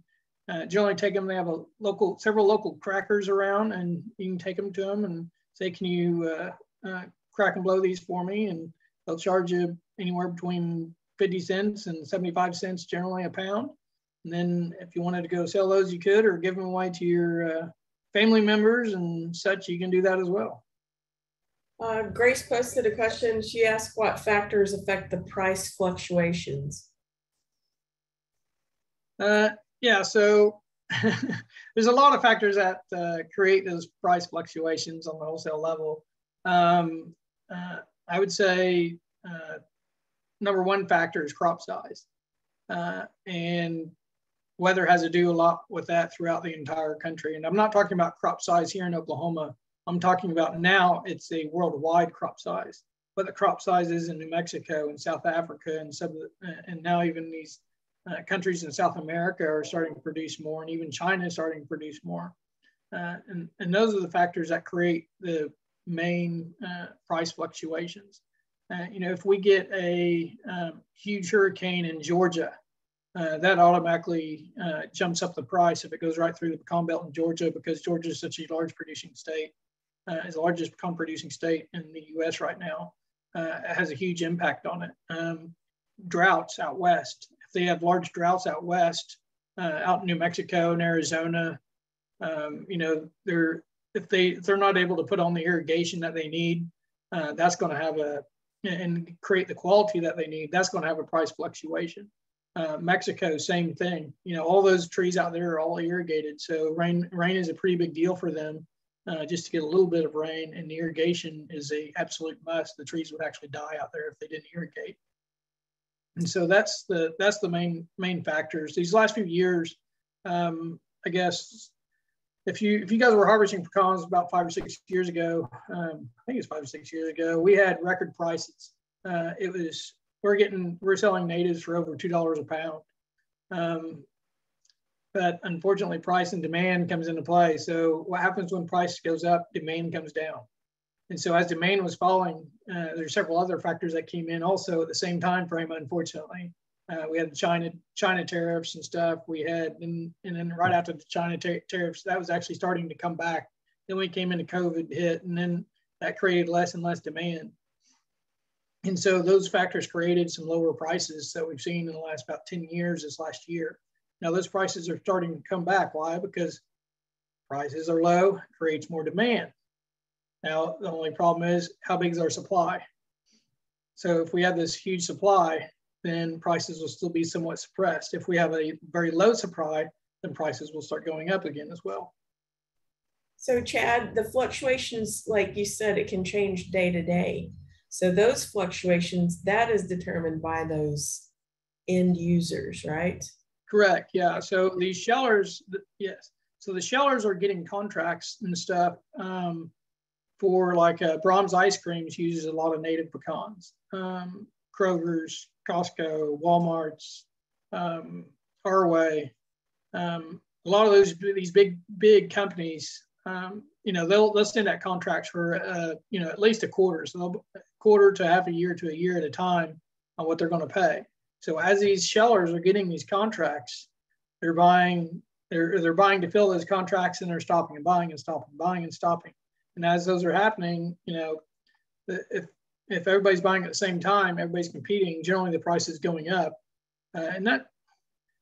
uh, generally take them. They have a local, several local crackers around, and you can take them to them and say, "Can you uh, uh crack and blow these for me?" And they'll charge you anywhere between 50 cents and 75 cents generally a pound. And then if you wanted to go sell those, you could, or give them away to your uh, family members and such, you can do that as well. Uh, Grace posted a question. She asked what factors affect the price fluctuations? Uh, yeah, so (laughs) there's a lot of factors that uh, create those price fluctuations on the wholesale level. Um, uh, I would say uh, number one factor is crop size. Uh, and weather has to do a lot with that throughout the entire country. And I'm not talking about crop size here in Oklahoma. I'm talking about now it's a worldwide crop size. But the crop sizes in New Mexico and South Africa and some and now even these uh, countries in South America are starting to produce more, and even China is starting to produce more. Uh, and, and those are the factors that create the main uh, price fluctuations. Uh, you know, if we get a um, huge hurricane in Georgia uh, that automatically uh, jumps up the price if it goes right through the pecan belt in Georgia because Georgia is such a large producing state, is the largest pecan producing state in the U.S. right now. Has a huge impact on it. Um, droughts out west, they have large droughts out west, uh, out in New Mexico and Arizona, um, you know, they're if they if they're not able to put on the irrigation that they need, uh, that's going to have a and create the quality that they need. That's going to have a price fluctuation. Uh, Mexico, same thing. You know, all those trees out there are all irrigated, so rain rain is a pretty big deal for them. Uh, just to get a little bit of rain, and the irrigation is a absolute must. The trees would actually die out there if they didn't irrigate. And so that's the that's the main main factors. These last few years, um, I guess, if you if you guys were harvesting pecans about five or six years ago, um, I think it's five or six years ago, we had record prices. Uh, it was we're getting we're selling natives for over two dollars a pound. Um, but unfortunately, price and demand comes into play. So what happens when price goes up, demand comes down. And so as demand was falling, uh, there's several other factors that came in also at the same time frame. Unfortunately, uh, we had the China China tariffs and stuff. We had and and then right after the China tariffs, that was actually starting to come back. Then we came into COVID hit, and then that created less and less demand. And so those factors created some lower prices that we've seen in the last about 10 years this last year. Now those prices are starting to come back. Why? Because prices are low, creates more demand. Now the only problem is how big is our supply? So if we have this huge supply, then prices will still be somewhat suppressed. If we have a very low supply, then prices will start going up again as well. So Chad, the fluctuations, like you said, it can change day to day. So those fluctuations, that is determined by those end users, right? Correct. Yeah. So these shellers, yes. So the shellers are getting contracts and stuff um, for like uh, Braum's Ice Creams uses a lot of native pecans. Um, Kroger's, Costco, Walmart's, um, Arway, um, a lot of those these big big companies, um, you know, they'll they'll send out contracts for uh, you know at least a quarter, so quarter to half a year to a year at a time on what they're going to pay. So as these shellers are getting these contracts, they're buying they're they're buying to fill those contracts and they're stopping and buying and stopping, buying and stopping. And as those are happening, you know, if if everybody's buying at the same time, everybody's competing. Generally, the price is going up, uh, and that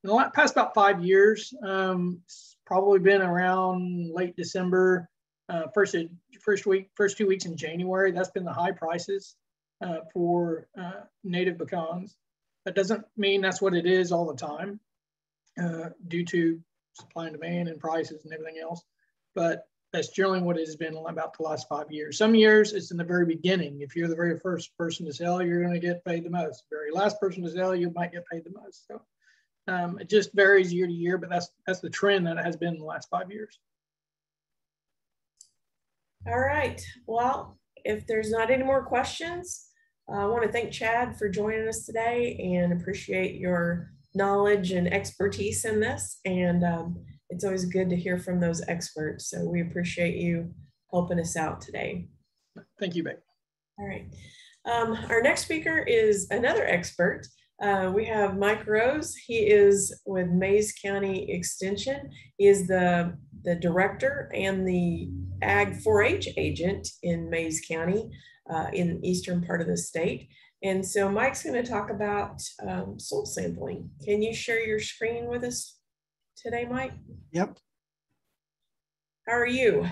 in the past about five years, um, it's probably been around late December, uh, first first week, first two weeks in January. That's been the high prices uh, for uh, native pecans. That doesn't mean that's what it is all the time, uh, due to supply and demand and prices and everything else. But that's generally what it has been about the last five years. Some years it's in the very beginning. If you're the very first person to sell, you're going to get paid the most. The very last person to sell, you might get paid the most. So um, it just varies year to year, but that's that's the trend that it has been the last five years. All right. Well, if there's not any more questions, I want to thank Chad for joining us today and appreciate your knowledge and expertise in this. And um, it's always good to hear from those experts. So we appreciate you helping us out today. Thank you, Beck. All right. Um, our next speaker is another expert. Uh, we have Mike Rose. He is with Mayes County Extension. He is the, the director and the Ag 4-H agent in Mayes County uh, in the eastern part of the state. And so Mike's going to talk about um, soil sampling. Can you share your screen with us today, Mike? Yep. How are you?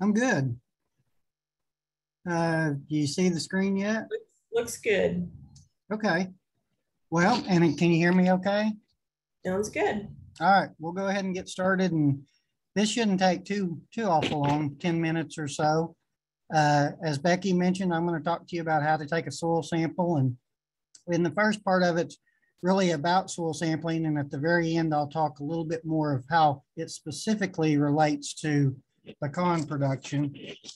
I'm good. Uh, do you see the screen yet? Looks, looks good. Okay. Well, and can you hear me okay? Sounds good. All right, we'll go ahead and get started. And this shouldn't take too, too awful long, 10 minutes or so. Uh, as Becky mentioned, I'm going to talk to you about how to take a soil sample. And in the first part of it's really about soil sampling. And at the very end, I'll talk a little bit more of how it specifically relates to pecan production.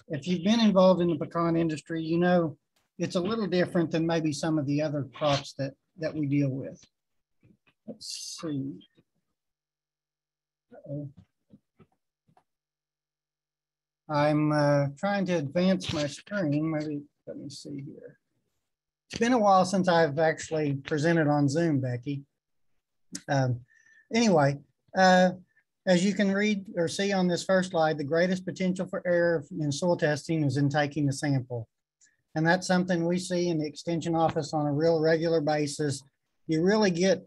If you've been involved in the pecan industry, you know it's a little different than maybe some of the other crops that, that we deal with. Let's see. Uh -oh. I'm uh, trying to advance my screen. Maybe, let me see here. It's been a while since I've actually presented on Zoom, Becky. Um, anyway, uh, as you can read or see on this first slide, the greatest potential for error in soil testing is in taking the sample. And that's something we see in the extension office on a real regular basis. You really get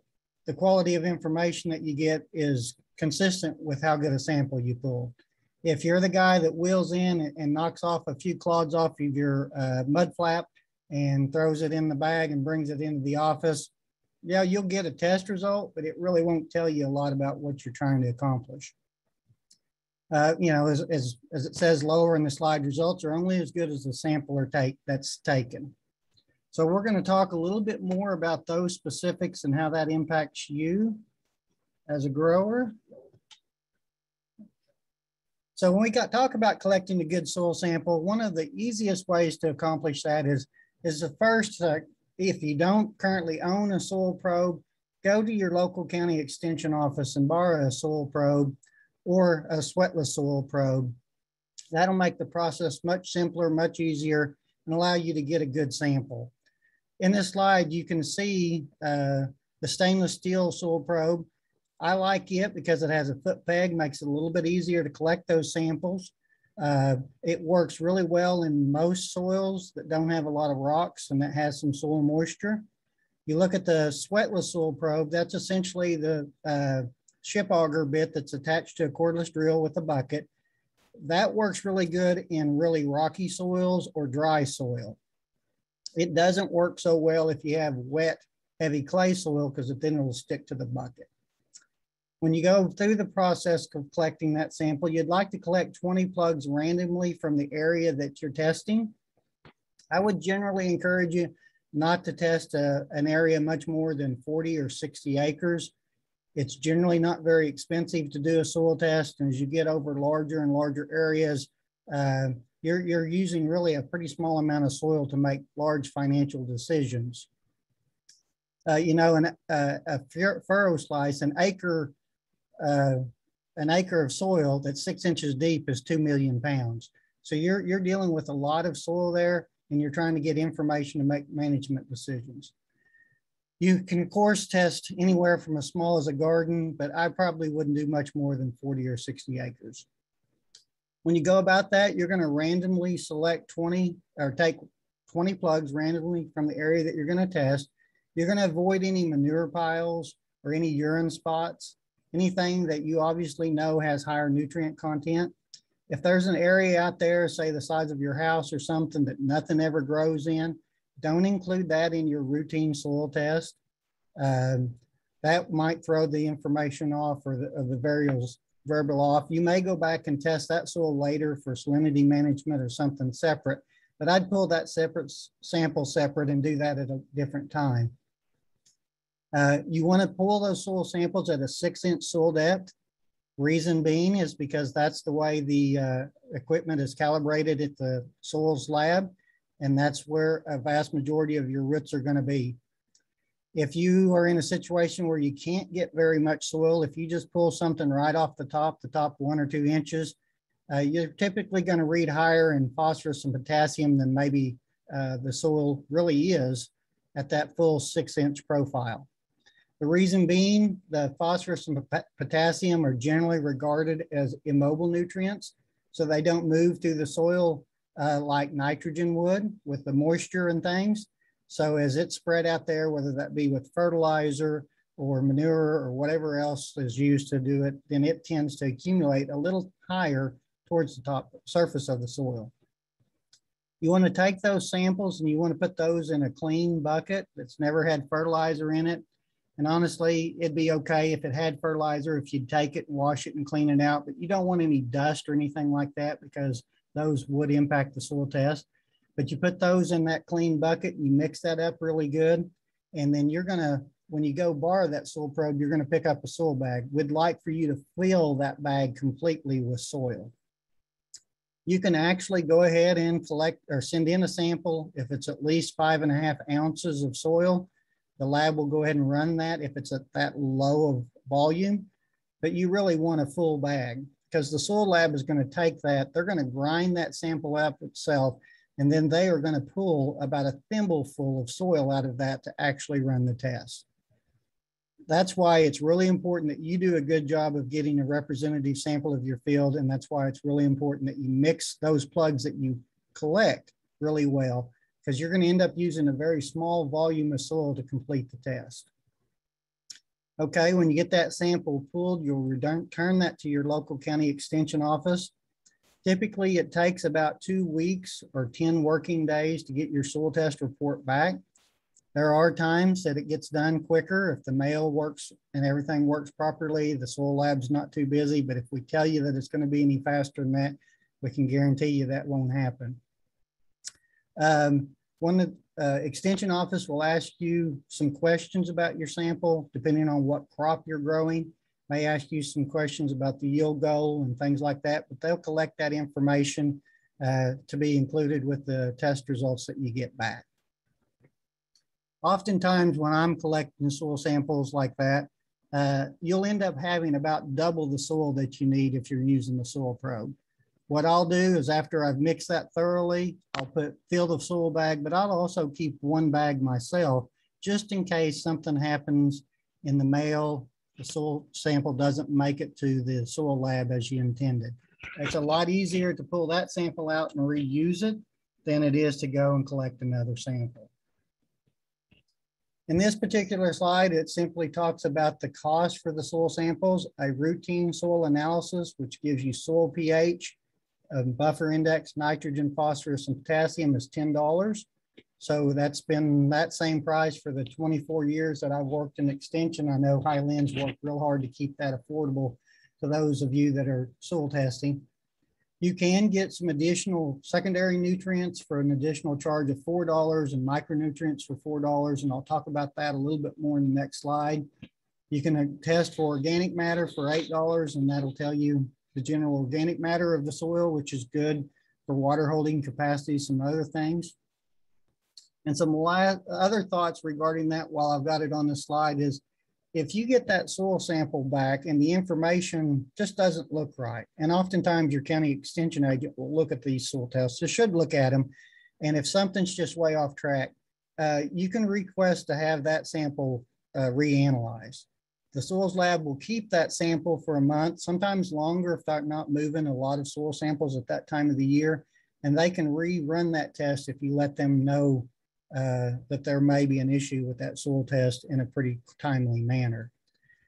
the quality of information that you get is consistent with how good a sample you pull. If you're the guy that wheels in and, knocks off a few clods off of your uh, mud flap and throws it in the bag and brings it into the office, yeah, you'll get a test result, but it really won't tell you a lot about what you're trying to accomplish. Uh, you know, as, as, as it says lower in the slide, results are only as good as the sample or take that's taken. So we're going to talk a little bit more about those specifics and how that impacts you as a grower. So when we got talk about collecting a good soil sample, one of the easiest ways to accomplish that is is the first, uh, if you don't currently own a soil probe, go to your local county extension office and borrow a soil probe or a sweatless soil probe. That'll make the process much simpler, much easier, and allow you to get a good sample. In this slide, you can see uh, the stainless steel soil probe. I like it because it has a foot peg, makes it a little bit easier to collect those samples. Uh, it works really well in most soils that don't have a lot of rocks and that has some soil moisture. You look at the sweatless soil probe, that's essentially the uh, ship auger bit that's attached to a cordless drill with a bucket. That works really good in really rocky soils or dry soil. It doesn't work so well if you have wet, heavy clay soil because then it'll stick to the bucket. When you go through the process of collecting that sample, you'd like to collect 20 plugs randomly from the area that you're testing. I would generally encourage you not to test a, an area much more than 40 or 60 acres. It's generally not very expensive to do a soil test. And as you get over larger and larger areas, uh, you're, you're using really a pretty small amount of soil to make large financial decisions. Uh, you know, an, uh, a furrow slice, an acre, uh, an acre of soil that's six inches deep is 2 million pounds. So you're, you're dealing with a lot of soil there and you're trying to get information to make management decisions. You can of course test anywhere from as small as a garden, but I probably wouldn't do much more than 40 or 60 acres. When you go about that, you're gonna randomly select 20 or take 20 plugs randomly from the area that you're gonna test. You're gonna avoid any manure piles or any urine spots, anything that you obviously know has higher nutrient content. If there's an area out there, say the size of your house or something that nothing ever grows in, don't include that in your routine soil test. Um, that might throw the information off or the, the variables verbal off. You may go back and test that soil later for salinity management or something separate, but I'd pull that separate sample separate and do that at a different time. Uh, you want to pull those soil samples at a six inch soil depth. Reason being is because that's the way the uh, equipment is calibrated at the soils lab, and that's where a vast majority of your roots are going to be. If you are in a situation where you can't get very much soil, if you just pull something right off the top, the top one or two inches, uh, you're typically going to read higher in phosphorus and potassium than maybe uh, the soil really is at that full six inch profile. The reason being the phosphorus and potassium are generally regarded as immobile nutrients. So they don't move through the soil uh, like nitrogen would with the moisture and things. So as it's spread out there, whether that be with fertilizer or manure or whatever else is used to do it, then it tends to accumulate a little higher towards the top surface of the soil. You want to take those samples and you want to put those in a clean bucket that's never had fertilizer in it and honestly, it'd be okay if it had fertilizer, if you'd take it and wash it and clean it out, but you don't want any dust or anything like that because those would impact the soil test. But you put those in that clean bucket, you mix that up really good. And then you're gonna, when you go borrow that soil probe, you're gonna pick up a soil bag. We'd like for you to fill that bag completely with soil. You can actually go ahead and collect or send in a sample if it's at least five and a half ounces of soil the lab will go ahead and run that if it's at that low of volume, but you really want a full bag because the soil lab is going to take that, they're going to grind that sample up itself, and then they are going to pull about a thimble full of soil out of that to actually run the test. That's why it's really important that you do a good job of getting a representative sample of your field. And that's why it's really important that you mix those plugs that you collect really well because you're going to end up using a very small volume of soil to complete the test. Okay, when you get that sample pulled, you'll return that to your local county extension office. Typically, it takes about two weeks or 10 working days to get your soil test report back. There are times that it gets done quicker if the mail works and everything works properly. The soil lab's not too busy, but if we tell you that it's going to be any faster than that, we can guarantee you that won't happen. Um, one uh, extension office will ask you some questions about your sample, depending on what crop you're growing. May ask you some questions about the yield goal and things like that, but they'll collect that information uh, to be included with the test results that you get back. Oftentimes when I'm collecting soil samples like that, uh, you'll end up having about double the soil that you need if you're using the soil probe. What I'll do is after I've mixed that thoroughly, I'll put fill the soil bag, but I'll also keep one bag myself just in case something happens in the mail, the soil sample doesn't make it to the soil lab as you intended. It's a lot easier to pull that sample out and reuse it than it is to go and collect another sample. In this particular slide, it simply talks about the cost for the soil samples, a routine soil analysis, which gives you soil pH, um, buffer index, nitrogen, phosphorus, and potassium is $10. So that's been that same price for the 24 years that I've worked in extension. I know Hailin's worked real hard to keep that affordable to those of you that are soil testing. You can get some additional secondary nutrients for an additional charge of $4 and micronutrients for $4. And I'll talk about that a little bit more in the next slide. You can test for organic matter for $8 and that'll tell you the general organic matter of the soil, which is good for water holding capacity, some other things. And some other thoughts regarding that while I've got it on the slide is if you get that soil sample back and the information just doesn't look right, and oftentimes your county extension agent will look at these soil tests, so should look at them. And if something's just way off track, uh, you can request to have that sample uh, reanalyzed. The soils lab will keep that sample for a month, sometimes longer if they're not moving a lot of soil samples at that time of the year. And they can rerun that test if you let them know uh, that there may be an issue with that soil test in a pretty timely manner.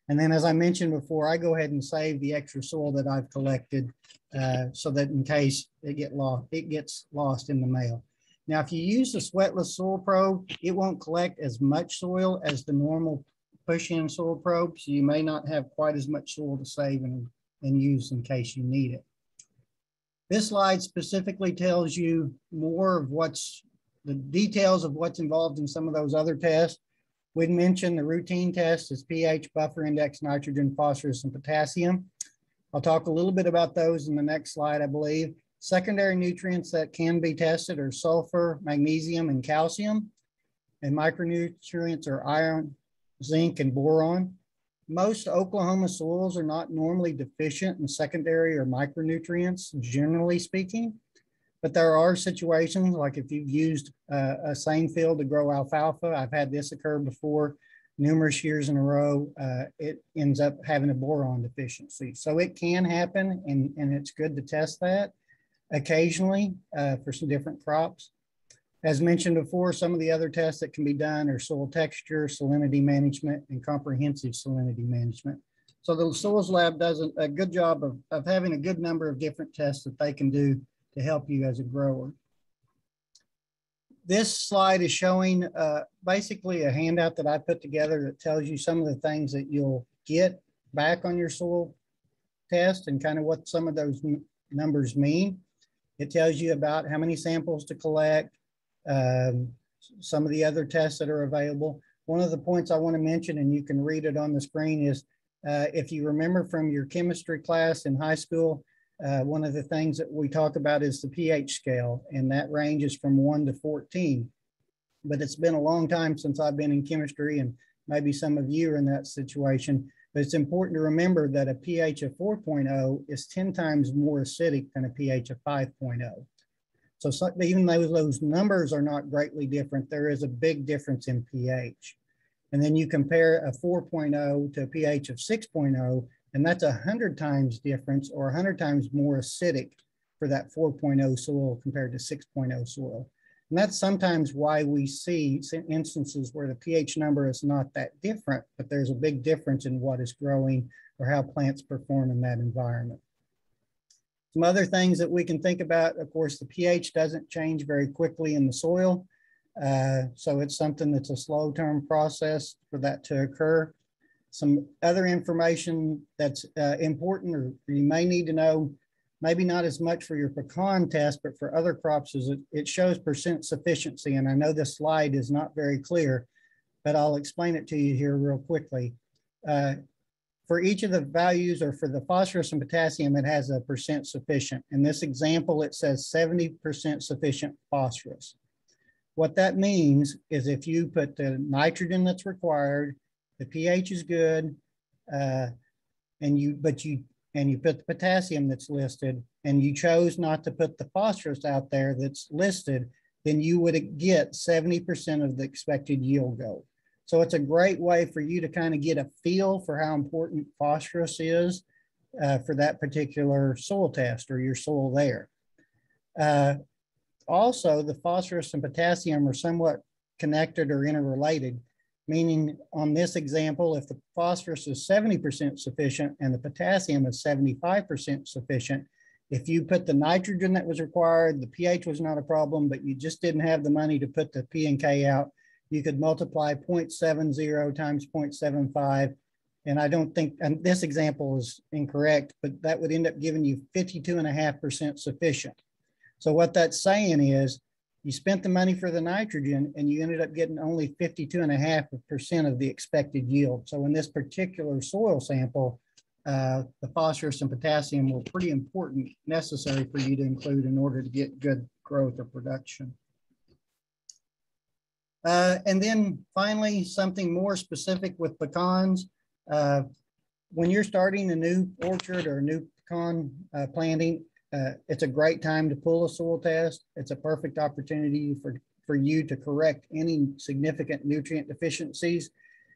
And then as I mentioned before, I go ahead and save the extra soil that I've collected uh, so that in case it get lost, it gets lost in the mail. Now, if you use the sweatless soil probe, it won't collect as much soil as the normal push-in soil probe. So you may not have quite as much soil to save and, and use in case you need it. This slide specifically tells you more of what's the details of what's involved in some of those other tests. We'd mentioned the routine test is pH, buffer index, nitrogen, phosphorus, and potassium. I'll talk a little bit about those in the next slide, I believe. Secondary nutrients that can be tested are sulfur, magnesium, and calcium. And micronutrients are iron, zinc, and boron. Most Oklahoma soils are not normally deficient in secondary or micronutrients, generally speaking. But there are situations like if you've used uh, a same field to grow alfalfa, I've had this occur before numerous years in a row, uh, it ends up having a boron deficiency. So it can happen and, and it's good to test that occasionally uh, for some different crops. As mentioned before, some of the other tests that can be done are soil texture, salinity management, and comprehensive salinity management. So the Soils Lab does a, good job of, of having a good number of different tests that they can do to help you as a grower. This slide is showing uh, basically a handout that I put together that tells you some of the things that you'll get back on your soil test and kind of what some of those numbers mean. It tells you about how many samples to collect, um, some of the other tests that are available. One of the points I want to mention, and you can read it on the screen, is uh, if you remember from your chemistry class in high school, uh, one of the things that we talk about is the pH scale, and that ranges from 1 to 14. But it's been a long time since I've been in chemistry, and maybe some of you are in that situation. But it's important to remember that a pH of 4.0 is 10 times more acidic than a pH of 5.0. So, even though those numbers are not greatly different, there is a big difference in pH. And then you compare a 4.0 to a pH of 6.0, and that's a 100 times difference or 100 times more acidic for that 4.0 soil compared to 6.0 soil. And that's sometimes why we see instances where the pH number is not that different, but there's a big difference in what is growing or how plants perform in that environment. Some other things that we can think about, of course, the pH doesn't change very quickly in the soil. Uh, so it's something that's a slow term process for that to occur. Some other information that's uh, important or you may need to know, maybe not as much for your pecan test, but for other crops is it, it shows percent sufficiency. And I know this slide is not very clear, but I'll explain it to you here real quickly. Uh, for each of the values or for the phosphorus and potassium, it has a percent sufficient. In this example, it says 70% sufficient phosphorus. What that means is if you put the nitrogen that's required the pH is good, uh, and you but you and you put the potassium that's listed, and you chose not to put the phosphorus out there that's listed, then you would get 70% of the expected yield goal. So it's a great way for you to kind of get a feel for how important phosphorus is uh, for that particular soil test or your soil there. Uh, also, the phosphorus and potassium are somewhat connected or interrelated meaning on this example, if the phosphorus is 70% sufficient and the potassium is 75% sufficient, If you put the nitrogen that was required, the pH was not a problem, but you just didn't have the money to put the P and K out, you could multiply 0.70 times 0.75. And I don't think, and this example is incorrect, but that would end up giving you 52.5% sufficient. So what that's saying is you spent the money for the nitrogen and you ended up getting only 52.5% of the expected yield. So in this particular soil sample, uh, the phosphorus and potassium were pretty important, necessary for you to include in order to get good growth or production. Uh, and then finally, something more specific with pecans. Uh, when you're starting a new orchard or a new pecan uh, planting, uh, it's a great time to pull a soil test. It's a perfect opportunity for, for you to correct any significant nutrient deficiencies.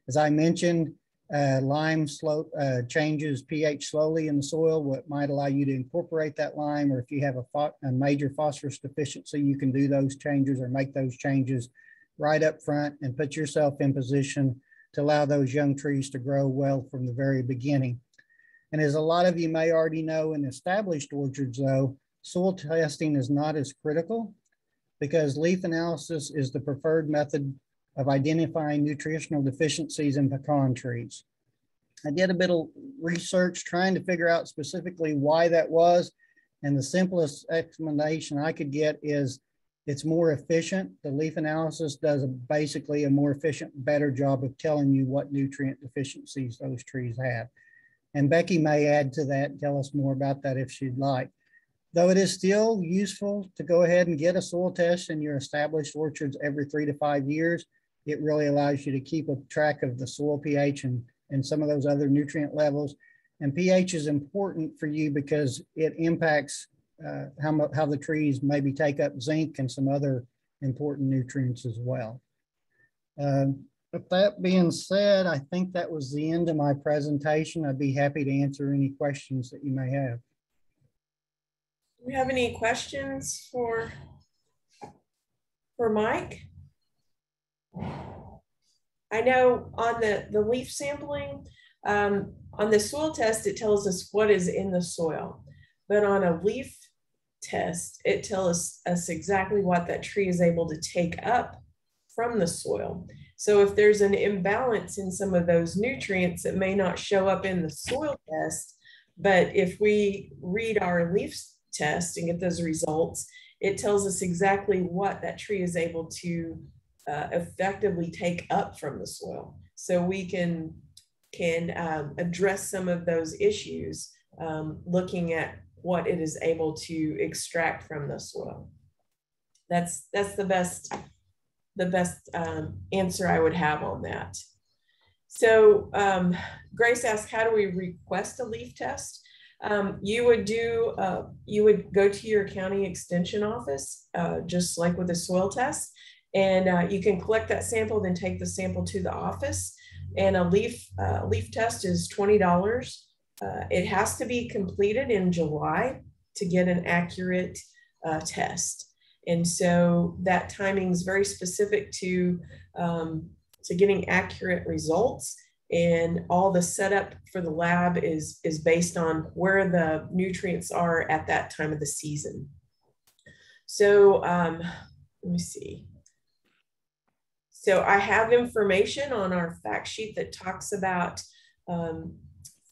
As I mentioned, uh, lime slope uh, changes pH slowly in the soil, what might allow you to incorporate that lime, or if you have a, a major phosphorus deficiency, you can do those changes or make those changes right up front and put yourself in position to allow those young trees to grow well from the very beginning. And as a lot of you may already know in established orchards though, soil testing is not as critical because leaf analysis is the preferred method of identifying nutritional deficiencies in pecan trees. I did a bit of research trying to figure out specifically why that was. And the simplest explanation I could get is it's more efficient. The leaf analysis does a, basically a more efficient, better job of telling you what nutrient deficiencies those trees have. And Becky may add to that, tell us more about that if she'd like. Though it is still useful to go ahead and get a soil test in your established orchards every three to five years, it really allows you to keep a track of the soil pH and, and some of those other nutrient levels. And pH is important for you because it impacts uh, how, how the trees maybe take up zinc and some other important nutrients as well. Um, with that being said, I think that was the end of my presentation. I'd be happy to answer any questions that you may have. Do we have any questions for, for Mike? I know on the, the leaf sampling, um, on the soil test, it tells us what is in the soil. But on a leaf test, it tells us exactly what that tree is able to take up from the soil. So if there's an imbalance in some of those nutrients, it may not show up in the soil test. But if we read our leaf test and get those results, it tells us exactly what that tree is able to uh, effectively take up from the soil. So we can can um, address some of those issues um, looking at what it is able to extract from the soil. That's that's the best the best um, answer I would have on that. So um, Grace asked, how do we request a leaf test? Um, you would do, uh, you would go to your county extension office, uh, just like with a soil test, and uh, you can collect that sample, then take the sample to the office. And a leaf uh, leaf test is twenty dollars. Uh, it has to be completed in July to get an accurate uh, test. And so that timing is very specific to, um, to getting accurate results. And all the setup for the lab is, is based on where the nutrients are at that time of the season. So um, let me see. So I have information on our fact sheet that talks about um,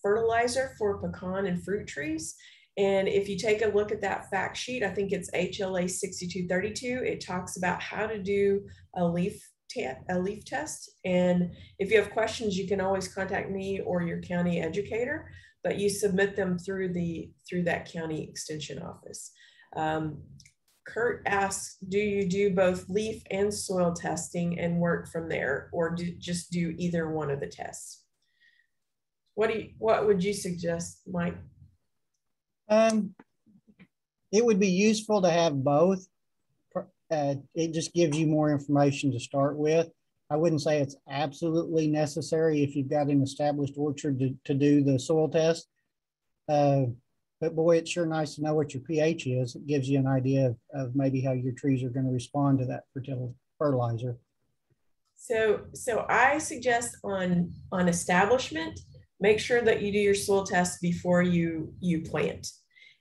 fertilizer for pecan and fruit trees. And if you take a look at that fact sheet, I think it's HLA 6232, it talks about how to do a leaf a leaf test. And if you have questions, you can always contact me or your county educator, but you submit them through the through that county extension office. Um, Kurt asks, do you do both leaf and soil testing and work from there, or do, just do either one of the tests? What do you, what would you suggest, Mike? Um, it would be useful to have both. Uh, it just gives you more information to start with. I wouldn't say it's absolutely necessary if you've got an established orchard to, to do the soil test. Uh, but boy, it's sure nice to know what your pH is. It gives you an idea of, of maybe how your trees are going to respond to that fertilizer. So, so I suggest on on establishment, make sure that you do your soil test before you you plant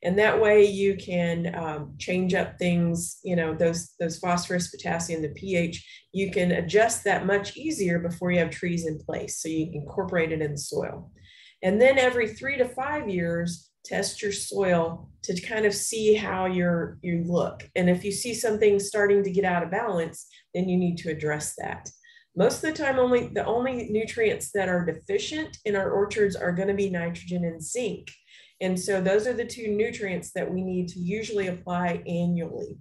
And that way you can um, change up things, you know, those, those phosphorus, potassium, the pH, you can adjust that much easier before you have trees in place. So you incorporate it in the soil. And then every three to five years, test your soil to kind of see how you're, you look. And if you see something starting to get out of balance, then you need to address that. Most of the time, only the only nutrients that are deficient in our orchards are going to be nitrogen and zinc. And so those are the two nutrients that we need to usually apply annually.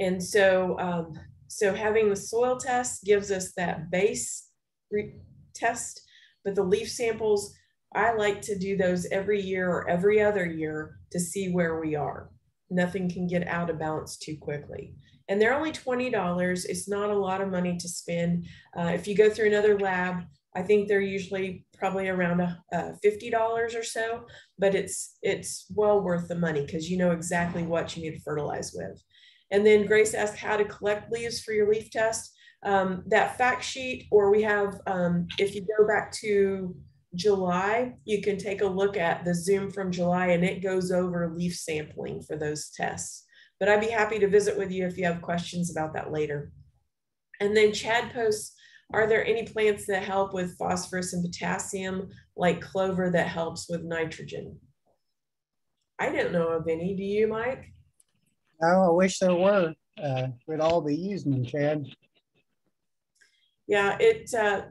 And so, um, so having the soil test gives us that base test, but the leaf samples, I like to do those every year or every other year to see where we are. Nothing can get out of balance too quickly. And they're only $20. It's not a lot of money to spend. Uh, if you go through another lab, I think they're usually probably around uh, $50 or so, but it's, it's well worth the money because you know exactly what you need to fertilize with. And then Grace asked how to collect leaves for your leaf test. Um, that fact sheet, or we have, um, if you go back to July, you can take a look at the Zoom from July and it goes over leaf sampling for those tests. But I'd be happy to visit with you if you have questions about that later. And then Chad posts are there any plants that help with phosphorus and potassium, like clover that helps with nitrogen? I don't know of any. Do you, Mike? No, I wish there were. Uh, we'd all be using them, Chad. Yeah, it, uh,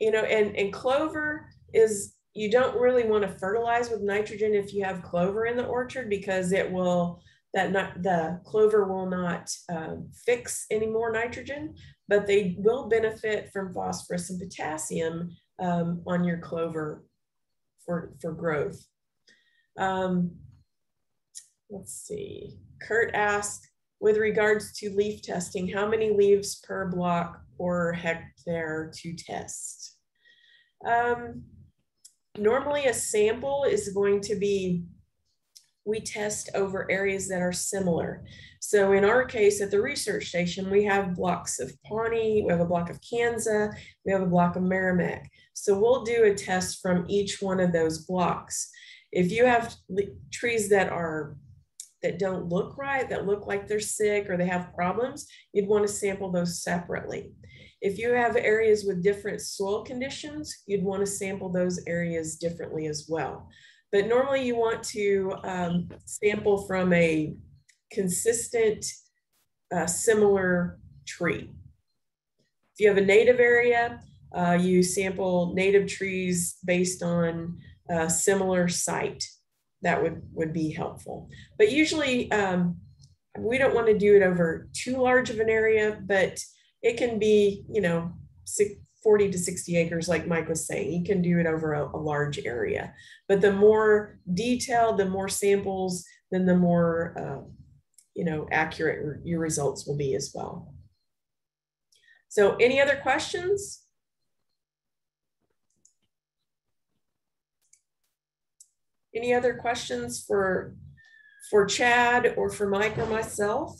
you know, and, and clover is, you don't really want to fertilize with nitrogen if you have clover in the orchard because it will, that not, the clover will not um, fix any more nitrogen but they will benefit from phosphorus and potassium um, on your clover for, for growth. Um, let's see, Kurt asked, with regards to leaf testing, how many leaves per block or hectare to test? Um, normally a sample is going to be, we test over areas that are similar. So in our case at the research station, we have blocks of Pawnee, we have a block of Kanza, we have a block of Maramec. So we'll do a test from each one of those blocks. If you have trees that are that don't look right, that look like they're sick or they have problems, you'd want to sample those separately. If you have areas with different soil conditions, you'd want to sample those areas differently as well. But normally you want to um, sample from a consistent, uh, similar tree. If you have a native area, uh, you sample native trees based on a similar site. That would, would be helpful. But usually um, we don't want to do it over too large of an area, but it can be, you know, 40 to 60 acres, like Mike was saying. You can do it over a, a large area. But the more detailed, the more samples, then the more uh, you know, accurate your results will be as well. So any other questions? Any other questions for, for Chad or for Mike or myself?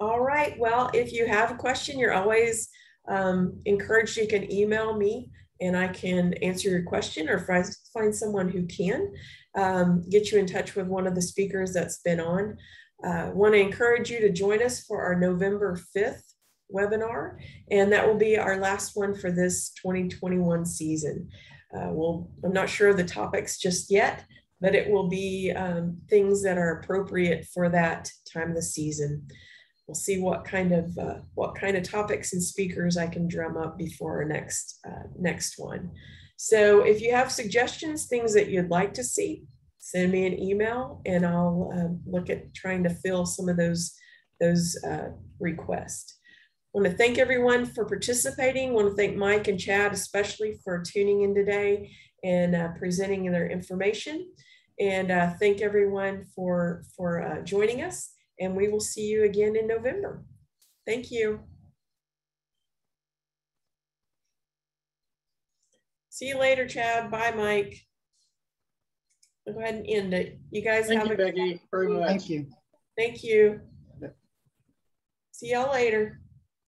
All right, well, if you have a question, you're always um, encouraged, you can email me and I can answer your question or find, find someone who can um, get you in touch with one of the speakers that's been on. Uh, want to encourage you to join us for our November 5th webinar, and that will be our last one for this 2021 season. Uh, well, I'm not sure of the topics just yet, but it will be um, things that are appropriate for that time of the season. We'll see what kind of uh, what kind of topics and speakers I can drum up before our next uh, next one. So if you have suggestions, things that you'd like to see, send me an email and I'll uh, look at trying to fill some of those, those uh, requests. I want to thank everyone for participating. I want to thank Mike and Chad, especially for tuning in today and uh, presenting their information. And uh, thank everyone for, for joining us. And we will see you again in November. Thank you. See you later, Chad. Bye, Mike. I'll go ahead and end it. You guys Thank have you, a Becky, very much. Thank you. Thank you. See y'all later.